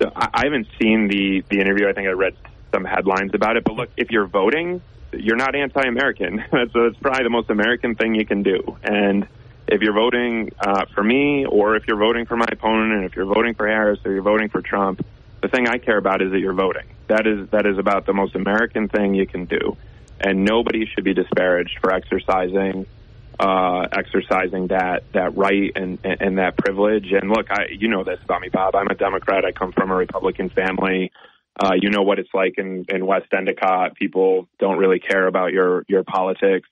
I haven't seen the the interview. I think I read some headlines about it. But look, if you're voting, you're not anti-American. that's, that's probably the most American thing you can do. And if you're voting uh, for me, or if you're voting for my opponent, and if you're voting for Harris, or you're voting for Trump, the thing I care about is that you're voting. That is that is about the most American thing you can do. And nobody should be disparaged for exercising uh, exercising that that right and, and that privilege. And look, I you know this about me, Bob. I'm a Democrat. I come from a Republican family. Uh, you know what it's like in, in West Endicott. People don't really care about your your politics.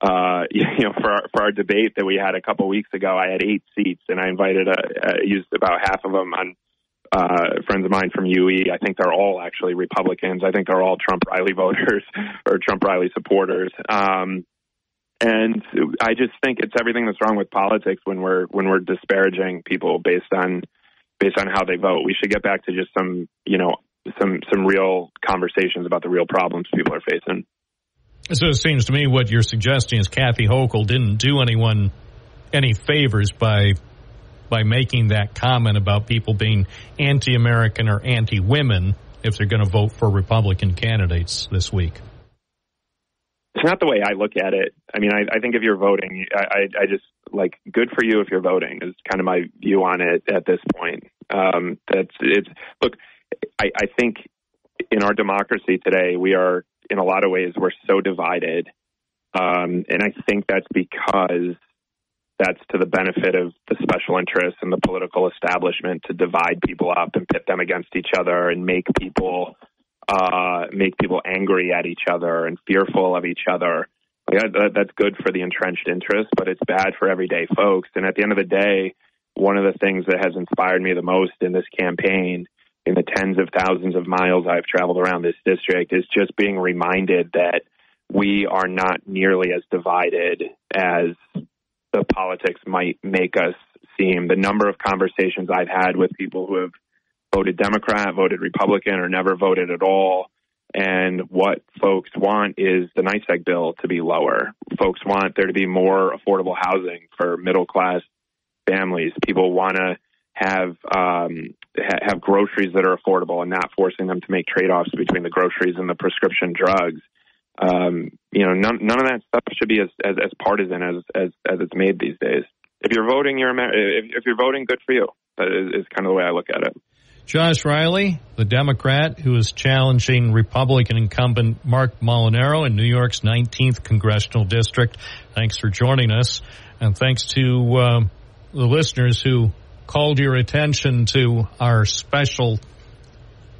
Uh, you know, for our, for our debate that we had a couple weeks ago, I had eight seats, and I invited a, a used about half of them on uh, friends of mine from UE. I think they're all actually Republicans. I think they're all Trump Riley voters or Trump Riley supporters. Um, and I just think it's everything that's wrong with politics when we're when we're disparaging people based on based on how they vote. We should get back to just some you know some some real conversations about the real problems people are facing. So it seems to me what you're suggesting is Kathy Hochul didn't do anyone any favors by by making that comment about people being anti-American or anti-women if they're going to vote for Republican candidates this week it's not the way I look at it. I mean, I, I think if you're voting, I, I, I just like good for you if you're voting is kind of my view on it at this point. Um, that's it's look, I, I think in our democracy today, we are in a lot of ways we're so divided, um, and I think that's because that's to the benefit of the special interests and the political establishment to divide people up and pit them against each other and make people uh, make people angry at each other and fearful of each other. That, that's good for the entrenched interest, but it's bad for everyday folks. And at the end of the day, one of the things that has inspired me the most in this campaign, in the tens of thousands of miles I've traveled around this district, is just being reminded that we are not nearly as divided as the politics might make us seem. The number of conversations I've had with people who have voted Democrat, voted Republican, or never voted at all. And what folks want is the NYSEG bill to be lower. Folks want there to be more affordable housing for middle class families. People want to have um, ha- have groceries that are affordable and not forcing them to make trade offs between the groceries and the prescription drugs. Um, you know, none, none of that stuff should be as, as, as partisan as, as as it's made these days. If you're voting, you're if, if you're voting, good for you. That is, is kind of the way I look at it. Josh Riley, the Democrat who is challenging Republican incumbent Marc Molinaro in New York's 19th congressional district. Thanks for joining us. And thanks to uh, the listeners who called your attention to our special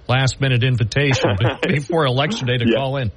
last minute invitation before election day to yeah. call in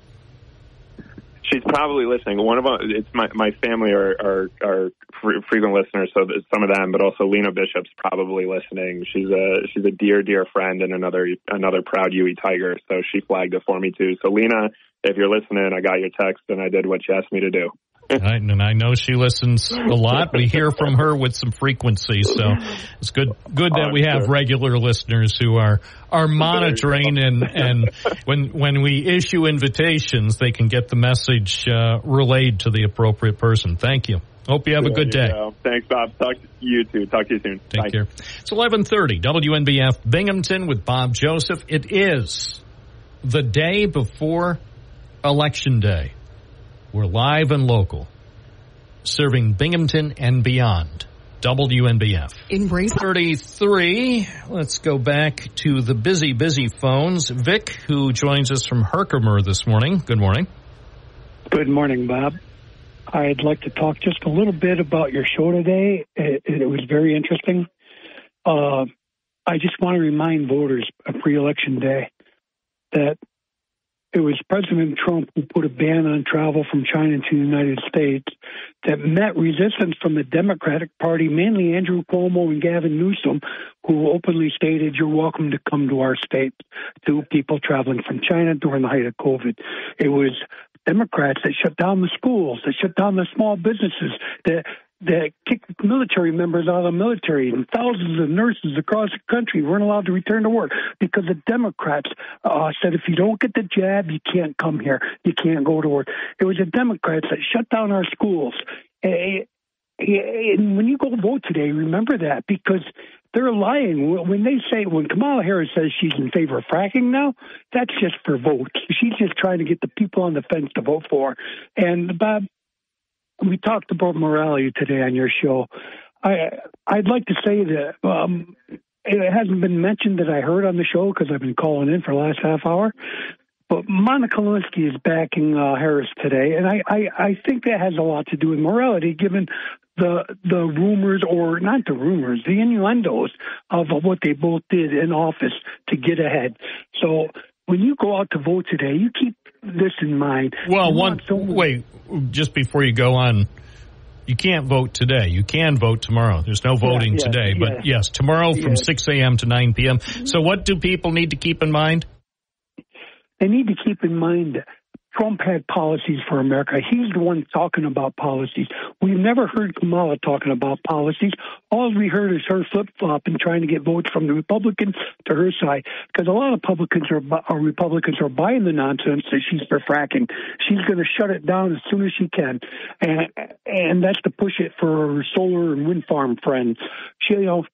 she's probably listening. One of them, it's my my family are are, are frequent listeners, so some of them, but also Lena Bishop's probably listening. She's a she's a dear dear friend and another another proud UE Tiger, so she flagged it for me too. So Lena, if you're listening, I got your text and I did what you asked me to do. And I know she listens a lot. We hear from her with some frequency, so it's good. Good that we have regular listeners who are are monitoring and and when when we issue invitations, they can get the message uh, relayed to the appropriate person. Thank you. Hope you have a good day. Thanks, Bob. Talk to you too. Talk to you soon. Take Bye. care. It's 1130 WNBF Binghamton with Bob Joseph. It is the day before Election Day. We're live and local, serving Binghamton and beyond. WNBF. Embrace 33. Let's go back to the busy, busy phones. Vic, who joins us from Herkimer this morning. Good morning. Good morning, Bob. I'd like to talk just a little bit about your show today. It, it was very interesting. Uh, I just want to remind voters of pre-election day that it was President Trump who put a ban on travel from China to the United States that met resistance from the Democratic Party, mainly Andrew Cuomo and Gavin Newsom, who openly stated, You're welcome to come to our state to people traveling from China during the height of COVID. It was Democrats that shut down the schools, that shut down the small businesses, that that kicked military members out of the military, and thousands of nurses across the country weren't allowed to return to work because the Democrats uh, said if you don't get the jab, you can't come here, you can't go to work. It was the Democrats that shut down our schools. Eh, And when you go vote today, remember that because they're lying when they say when Kamala Harris says she's in favor of fracking now. That's just for votes. She's just trying to get the people on the fence to vote for. And Bob, we talked about morality today on your show. I I'd like to say that um, it hasn't been mentioned that I heard on the show because I've been calling in for the last half hour. But Monica Lewinsky is backing uh, Harris today, and I, I, I think that has a lot to do with morality, given the the rumors, or not the rumors, the innuendos of what they both did in office to get ahead. So when you go out to vote today, you keep this in mind. Well, one wait, just before you go on, you can't vote today. You can vote tomorrow. There's no voting yeah, today, yeah. but yes, tomorrow from Yeah. 6 a.m. to 9 p.m. So, what do people need to keep in mind? they need to keep in mind Trump had policies for America. He's the one talking about policies. We've never heard Kamala talking about policies. All we heard is her flip flopping, trying to get votes from the Republicans to her side. Because a lot of Republicans are, or Republicans are buying the nonsense that she's for fracking. She's going to shut it down as soon as she can, and and that's to push it for her solar and wind farm friends. She, you know,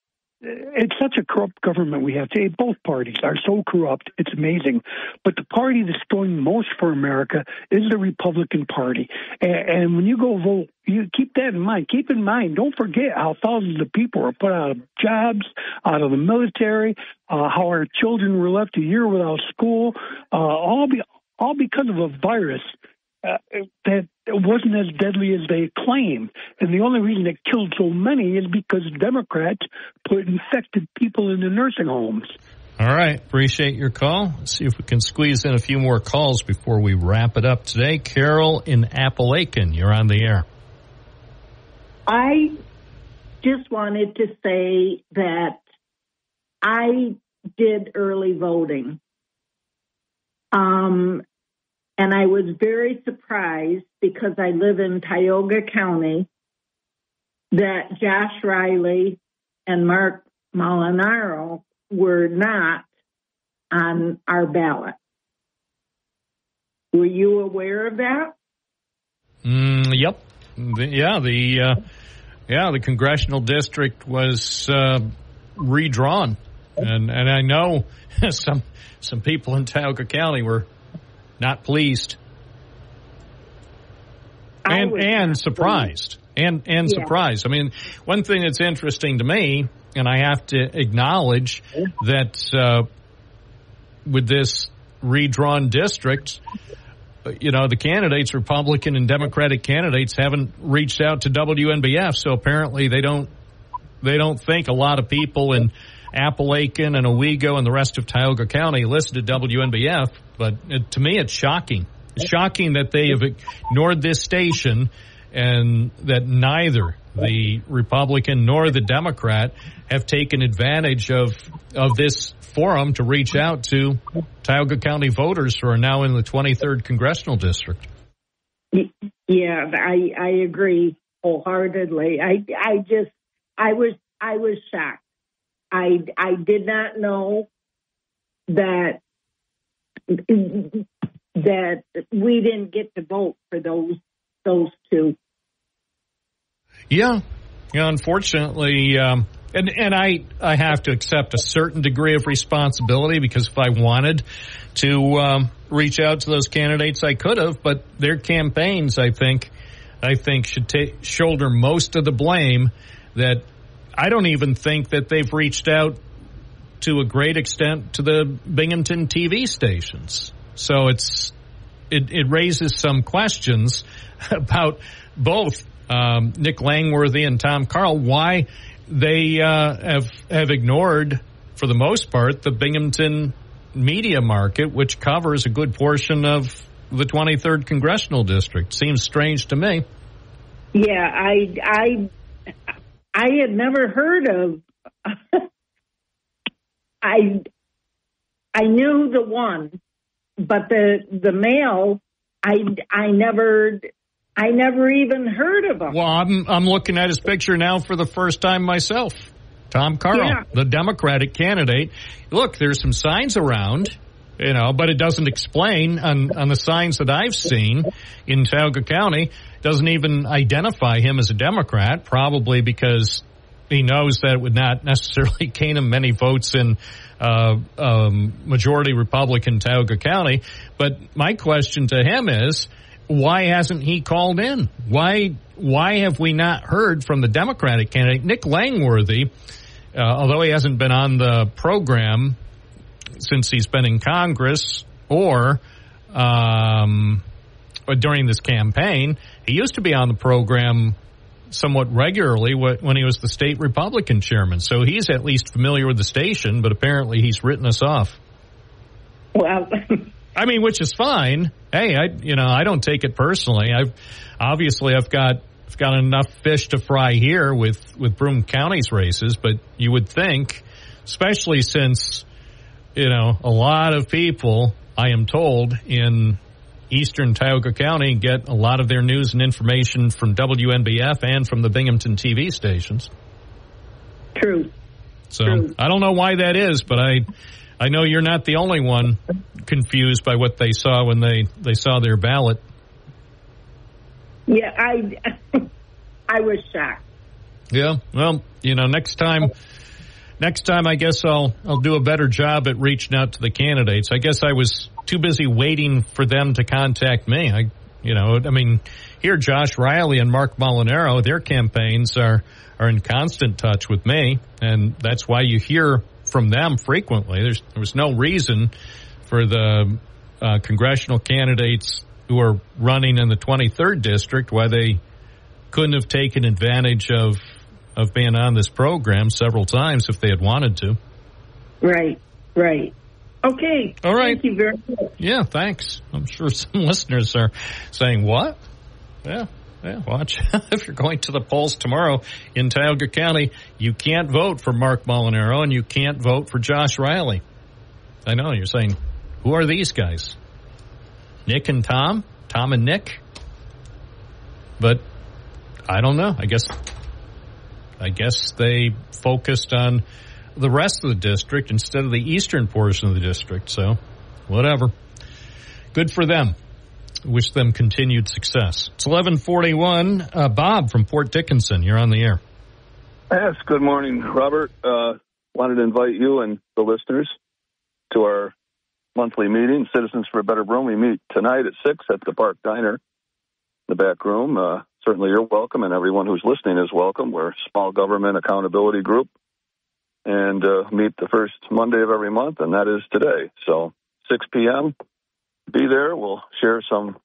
it's such a corrupt government we have today. Both parties are so corrupt. It's amazing. But the party that's doing most for America is the Republican Party. And, when you go vote, you keep that in mind. Keep in mind, don't forget how thousands of people are put out of jobs, out of the military, uh, how our children were left a year without school, uh, all, be, all because of a virus uh, that wasn't as deadly as they claimed. And the only reason it killed so many is because Democrats put infected people in the nursing homes. All right, appreciate your call. Let's see if we can squeeze in a few more calls before we wrap it up today. Carol in Apalachin, you're on the air. I just wanted to say that I did early voting. Um, and I was very surprised because I live in Tioga County that Josh Riley and Marc Molinaro were not on our ballot. Were you aware of that? Mm, yep. The, yeah, the uh, yeah the congressional district was uh, redrawn, and and I know some some people in Tioga County were not pleased and and surprised and and Yeah. surprised. I mean, one thing that's interesting to me, and I have to acknowledge that uh, with this redrawn district, uh, you know, the candidates, Republican and Democratic candidates, haven't reached out to WNBF, so apparently they don't they don't think a lot of people in Apalachin and Owego and the rest of Tioga County listen to WNBF. But it, to me, it's shocking. It's shocking that they have ignored this station and that neither the Republican nor the Democrat have taken advantage of of this forum to reach out to Tioga County voters who are now in the 23rd congressional district. Yeah, I I agree wholeheartedly. I I just I was I was shocked. I I did not know that that we didn't get to vote for those those two. Yeah, yeah. Unfortunately, um, and and I I have to accept a certain degree of responsibility because if I wanted to um, reach out to those candidates, I could have. But their campaigns, I think, I think should take shoulder most of the blame. That I don't even think that they've reached out to a great extent to the Binghamton TV stations. So it's it, it raises some questions about both um, Nick Langworthy and Tom Carle why they uh, have have ignored for the most part the Binghamton media market, which covers a good portion of the 23rd congressional district. Seems strange to me. Yeah, I I I had never heard of. I I knew the one, but the the male, I I never I never even heard of him. Well, I'm I'm looking at his picture now for the first time myself. Tom Carle, Yeah. the Democratic candidate. Look, there's some signs around, you know, but it doesn't explain on on the signs that I've seen in Tioga County. Doesn't even identify him as a Democrat, probably because he knows that it would not necessarily gain him many votes in uh, um, majority Republican Tioga County. But my question to him is, why hasn't he called in? Why why have we not heard from the Democratic candidate Nick Langworthy? Uh, although he hasn't been on the program since he's been in Congress or um, during this campaign, he used to be on the program somewhat regularly when he was the state Republican chairman. So he's at least familiar with the station, but apparently he's written us off. Well, I mean, which is fine. Hey, I you know I don't take it personally. I've obviously I've got I've got enough fish to fry here with with Broome County's races, but you would think, especially since you know a lot of people, I am told in eastern Tioga County get a lot of their news and information from WNBF and from the Binghamton TV stations. True. So I don't know why that is, but I I know you're not the only one confused by what they saw when they they saw their ballot. yeah, I I was shocked. Yeah. Well, you know, next time next time I guess I'll I'll do a better job at reaching out to the candidates. I guess I was too busy waiting for them to contact me. I you know, I mean, here Josh Riley and Marc Molinaro, their campaigns are are in constant touch with me, and that's why you hear from them frequently. There's there was no reason for the uh, congressional candidates who are running in the 23rd district why they couldn't have taken advantage of of being on this program several times if they had wanted to. Right, right. Okay. All right. Thank you very much. Yeah, thanks. I'm sure some listeners are saying, "What?" Yeah, yeah. Watch if you're going to the polls tomorrow in Tioga County, you can't vote for Marc Molinaro and you can't vote for Josh Riley. I know you're saying, "Who are these guys?" Nick and Tom, Tom and Nick. But I don't know. I guess I guess they focused on the rest of the district instead of the eastern portion of the district. So, whatever. Good for them. Wish them continued success. It's 1141. Uh, Bob from Port Dickinson, you're on the air. Yes, good morning, Robert. Uh, wanted to invite you and the listeners to our monthly meeting, Citizens for a Better Broome. We meet tonight at 6 at the Park Diner, the back room. Uh, certainly you're welcome, and everyone who's listening is welcome. We're a small government accountability group and uh, meet the first Monday of every month, and that is today. So 6 p.m., be there. We'll share some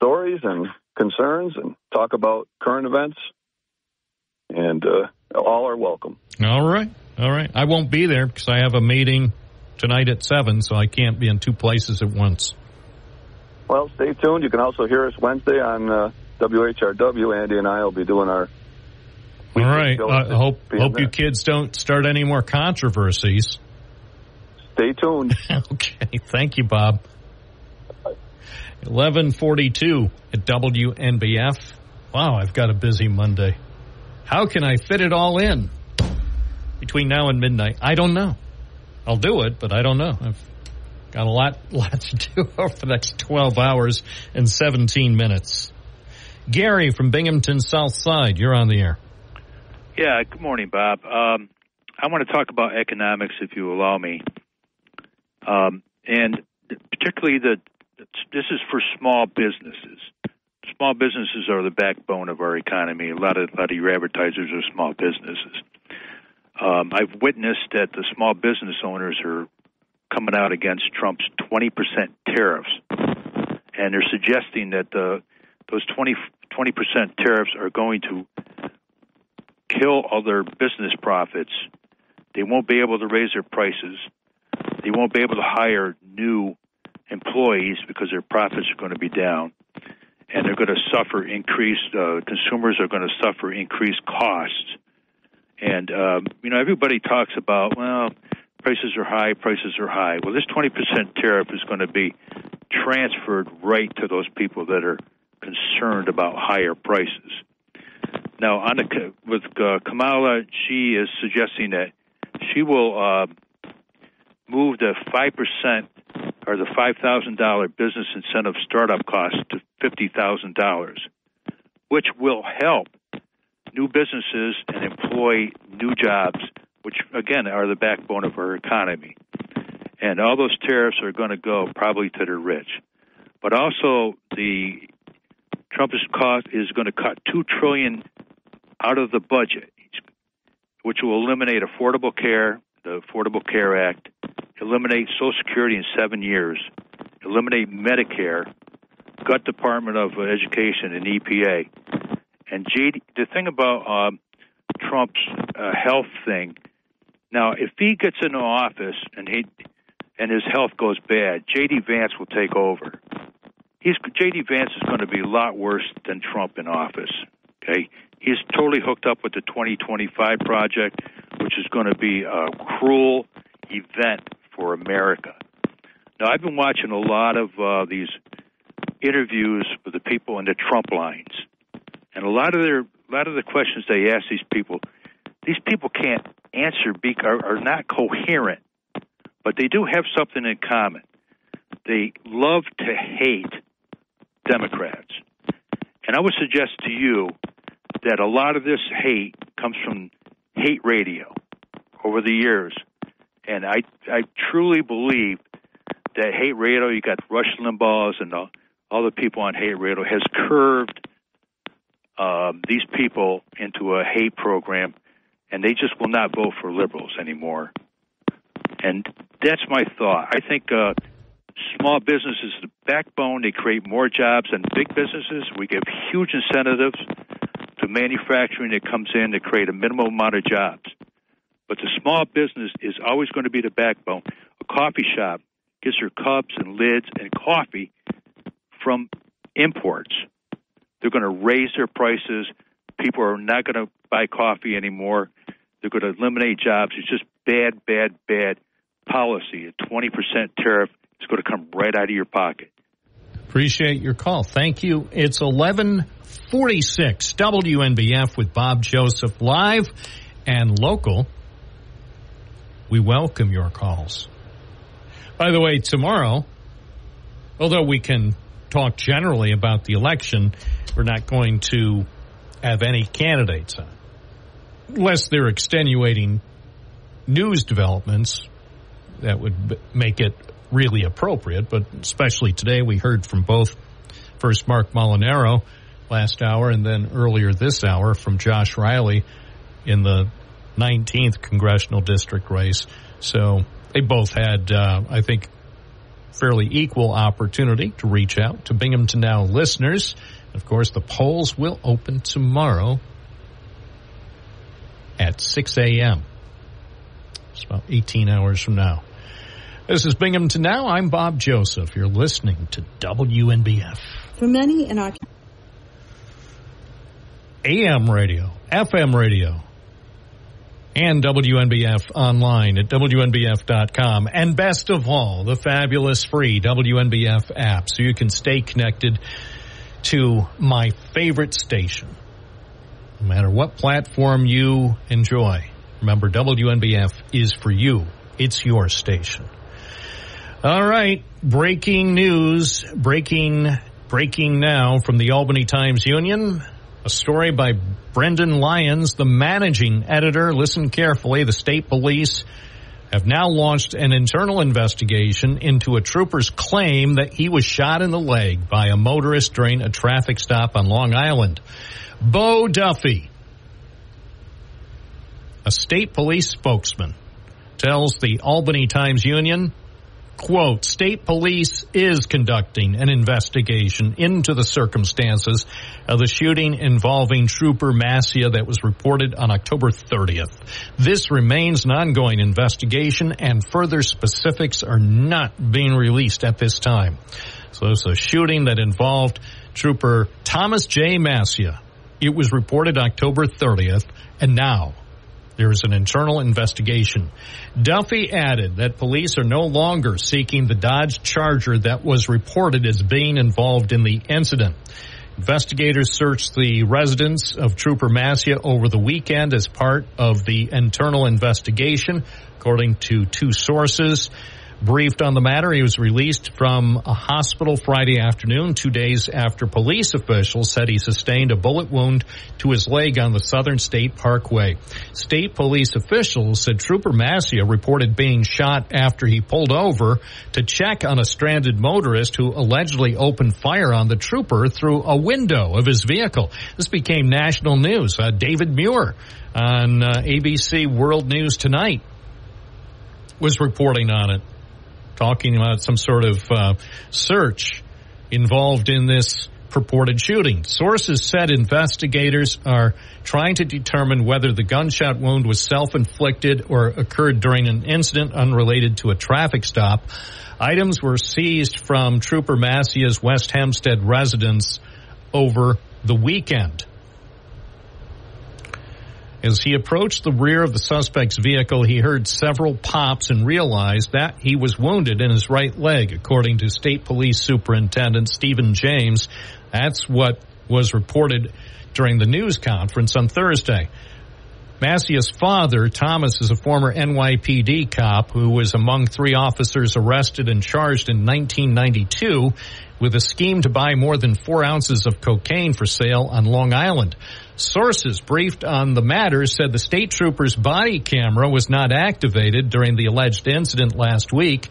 stories and concerns and talk about current events, and uh, all are welcome. All right. All right. I won't be there because I have a meeting tonight at 7, so I can't be in two places at once. Well, stay tuned. You can also hear us Wednesday on uh, WHRW. Andy and I will be doing our. All right. I uh, at hope hope you kids don't start any more controversies. Stay tuned. okay. Thank you, Bob. 1142 at WNBF. Wow, I've got a busy Monday. How can I fit it all in between now and midnight? I don't know. I'll do it, but I don't know. I've got a lot, lot to do over the next 12 hours and 17 minutes. Gary from Binghamton South Side, you're on the air. Yeah, good morning, Bob. Um, I want to talk about economics, if you allow me, um, and particularly the. This is for small businesses. Small businesses are the backbone of our economy. A lot of a lot of your advertisers are small businesses. Um, I've witnessed that the small business owners are coming out against Trump's 20% tariffs, and they're suggesting that the those 20 percent tariffs are going to kill all their business profits. They won't be able to raise their prices. They won't be able to hire new employees because their profits are going to be down, and they're going to suffer increased. Uh, consumers are going to suffer increased costs, and um, you know everybody talks about well, prices are high, prices are high. Well, this 20% tariff is going to be transferred right to those people that are concerned about higher prices. Now, on the, with uh, Kamala, she is suggesting that she will uh, move the five percent or the five thousand dollar business incentive startup cost to fifty thousand dollars, which will help new businesses and employ new jobs, which again are the backbone of our economy. And all those tariffs are going to go probably to the rich, but also the Trump is is going to cut two trillion out of the budget, which will eliminate affordable care, the Affordable Care Act, eliminate Social Security in seven years, eliminate Medicare, gut Department of Education and EPA, and JD. The thing about um, Trump's uh, health thing. Now, if he gets into office and he and his health goes bad, JD Vance will take over. He's JD Vance is going to be a lot worse than Trump in office. Okay, he's totally hooked up with the 2025 project, which is going to be a cruel event for America. Now, I've been watching a lot of uh, these interviews with the people in the Trump lines, and a lot of their a lot of the questions they ask these people, these people can't answer are, are not coherent, but they do have something in common. They love to hate Democrats. And I would suggest to you that a lot of this hate comes from hate radio over the years. And I I truly believe that hate radio, you got Rush Limbaugh's and all, all the people on hate radio, has curved um, these people into a hate program, and they just will not vote for liberals anymore. And that's my thought. I think uh, small businesses the backbone. They create more jobs than big businesses. We give huge incentives to manufacturing that comes in to create a minimum amount of jobs. But the small business is always going to be the backbone. A coffee shop gets their cups and lids and coffee from imports. They're going to raise their prices. People are not going to buy coffee anymore. They're going to eliminate jobs. It's just bad, bad, bad policy. A 20% tariff is going to come right out of your pocket. Appreciate your call. Thank you. It's 1146 WNBF with Bob Joseph live and local. We welcome your calls. By the way, tomorrow, although we can talk generally about the election, we're not going to have any candidates on. Unless they're extenuating news developments that would make it really appropriate, but especially today we heard from both first Marc Molinaro last hour and then earlier this hour from Josh Riley in the 19th congressional district race. So they both had, uh, I think, fairly equal opportunity to reach out to Binghamton Now listeners. Of course, the polls will open tomorrow at 6 a.m. It's about 18 hours from now. This is Binghamton Now. I'm Bob Joseph. You're listening to WNBF. For many in our AM radio, FM radio, and WNBF online at WNBF.com. And best of all, the fabulous free WNBF app so you can stay connected to my favorite station. No matter what platform you enjoy, remember WNBF is for you. It's your station. All right, breaking news, breaking, breaking now from the Albany Times Union. A story by Brendan Lyons, the managing editor. Listen carefully. The state police have now launched an internal investigation into a trooper's claim that he was shot in the leg by a motorist during a traffic stop on Long Island. Beau Duffy, a state police spokesman, tells the Albany Times Union quote, state police is conducting an investigation into the circumstances of the shooting involving Trooper Mascia that was reported on October 30th. This remains an ongoing investigation and further specifics are not being released at this time. So it's a shooting that involved Trooper Thomas J. Mascia. It was reported October 30th and now there is an internal investigation. Duffy added that police are no longer seeking the Dodge Charger that was reported as being involved in the incident. Investigators searched the residence of Trooper Mascia over the weekend as part of the internal investigation, according to two sources. Briefed on the matter, he was released from a hospital Friday afternoon, two days after police officials said he sustained a bullet wound to his leg on the Southern State Parkway. State police officials said Trooper Mascia reported being shot after he pulled over to check on a stranded motorist who allegedly opened fire on the trooper through a window of his vehicle. This became national news. Uh, David Muir on uh, ABC World News Tonight was reporting on it talking about some sort of uh, search involved in this purported shooting. Sources said investigators are trying to determine whether the gunshot wound was self-inflicted or occurred during an incident unrelated to a traffic stop. Items were seized from Trooper Mascia's West Hempstead residence over the weekend. As he approached the rear of the suspect's vehicle, he heard several pops and realized that he was wounded in his right leg, according to State Police Superintendent Steven James. That's what was reported during the news conference on Thursday. Mascia's father, Thomas, is a former NYPD cop who was among three officers arrested and charged in 1992 with a scheme to buy more than four ounces of cocaine for sale on Long Island. Sources briefed on the matter said the state trooper's body camera was not activated during the alleged incident last week.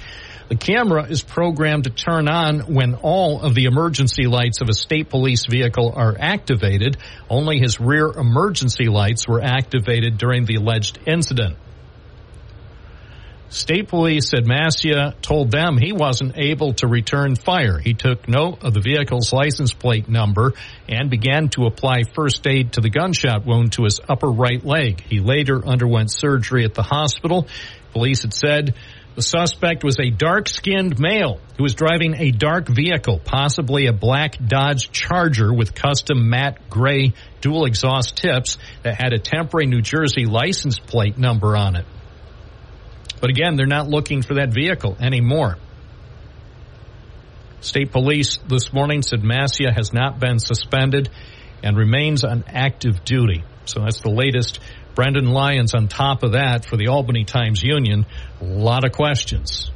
The camera is programmed to turn on when all of the emergency lights of a state police vehicle are activated. Only his rear emergency lights were activated during the alleged incident. State police said Mascia told them he wasn't able to return fire. He took note of the vehicle's license plate number and began to apply first aid to the gunshot wound to his upper right leg. He later underwent surgery at the hospital. Police had said the suspect was a dark skinned male who was driving a dark vehicle, possibly a black Dodge Charger with custom matte gray dual exhaust tips that had a temporary New Jersey license plate number on it. But again, they're not looking for that vehicle anymore. State police this morning said Mascia has not been suspended and remains on active duty. So that's the latest. Brendan Lyons on top of that for the Albany Times Union. A lot of questions.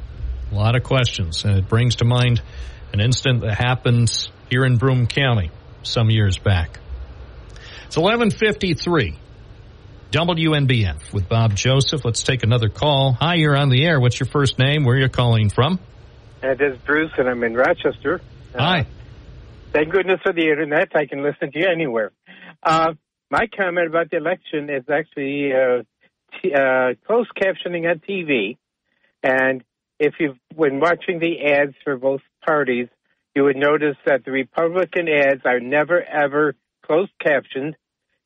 A lot of questions. And it brings to mind an incident that happened here in Broome County some years back. It's 1153. WNBF with Bob Joseph. Let's take another call. Hi, you're on the air. What's your first name? Where are you calling from? It is Bruce, and I'm in Rochester. Hi. Thank goodness for the internet. I can listen to you anywhere. Uh, my comment about the election is actually uh, t- uh, closed captioning on TV. And if you've been watching the ads for both parties, you would notice that the Republican ads are never, ever closed captioned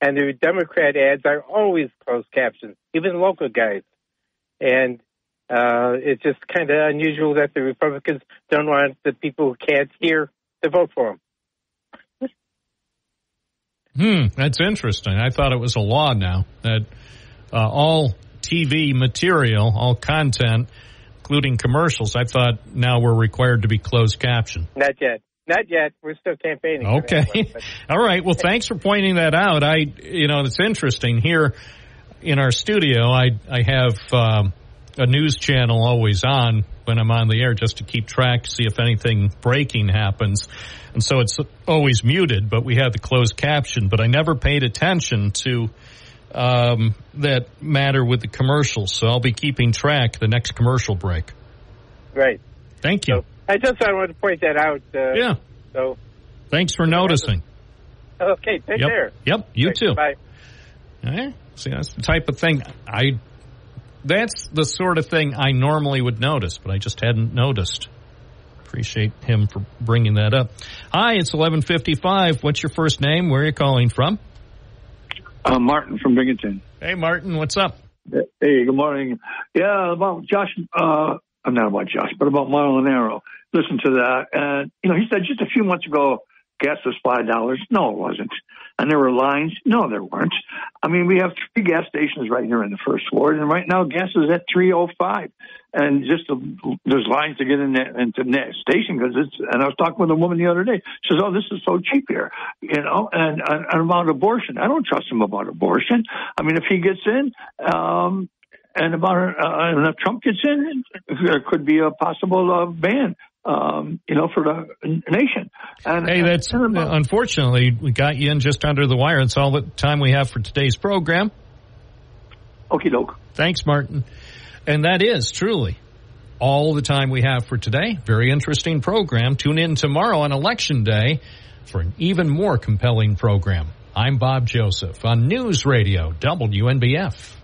and the Democrat ads are always closed captions, even local guys. And uh, it's just kind of unusual that the Republicans don't want the people who can't hear to vote for them. Hmm, that's interesting. I thought it was a law now that uh, all TV material, all content, including commercials. I thought now we're required to be closed captioned. Not yet. Not yet. We're still campaigning. Okay. one, All right. Well, thanks for pointing that out. I, you know, it's interesting here in our studio. I I have um, a news channel always on when I'm on the air just to keep track, see if anything breaking happens, and so it's always muted. But we have the closed caption. But I never paid attention to um, that matter with the commercials, so I'll be keeping track the next commercial break. Great. Thank you. I just I wanted to point that out. Uh, Yeah. So Thanks for noticing. okay, take yep. care. Yep. You Right, too. Bye. Eh? See, that's the type of thing I. That's the sort of thing I normally would notice, but I just hadn't noticed. Appreciate him for bringing that up. Hi, it's eleven fifty-five. What's your first name? Where are you calling from? Uh, Martin from Binghamton. Hey, Martin. What's up? Hey, good morning. Yeah, about Josh. Uh, I'm not about Josh, but about Molinaro. Listen to that, and you know, he said just a few months ago, gas was five dollars. No, it wasn't. And there were lines. No, there weren't. I mean, we have three gas stations right here in the first ward, and right now gas is at three oh five. And just the, there's lines to get in there, into the station because it's. And I was talking with a woman the other day. She says, "Oh, this is so cheap here," you know. And, and, and about abortion, I don't trust him about abortion. I mean, if he gets in, um, and about uh, and if Trump gets in, there could be a possible uh, ban. Um, you know, for the nation. And Hey, that's unfortunately we got you in just under the wire. That's all the time we have for today's program. Okie doke. Thanks, Martin. And that is truly all the time we have for today. Very interesting program. Tune in tomorrow on Election Day for an even more compelling program. I'm Bob Joseph on News Radio WNBF.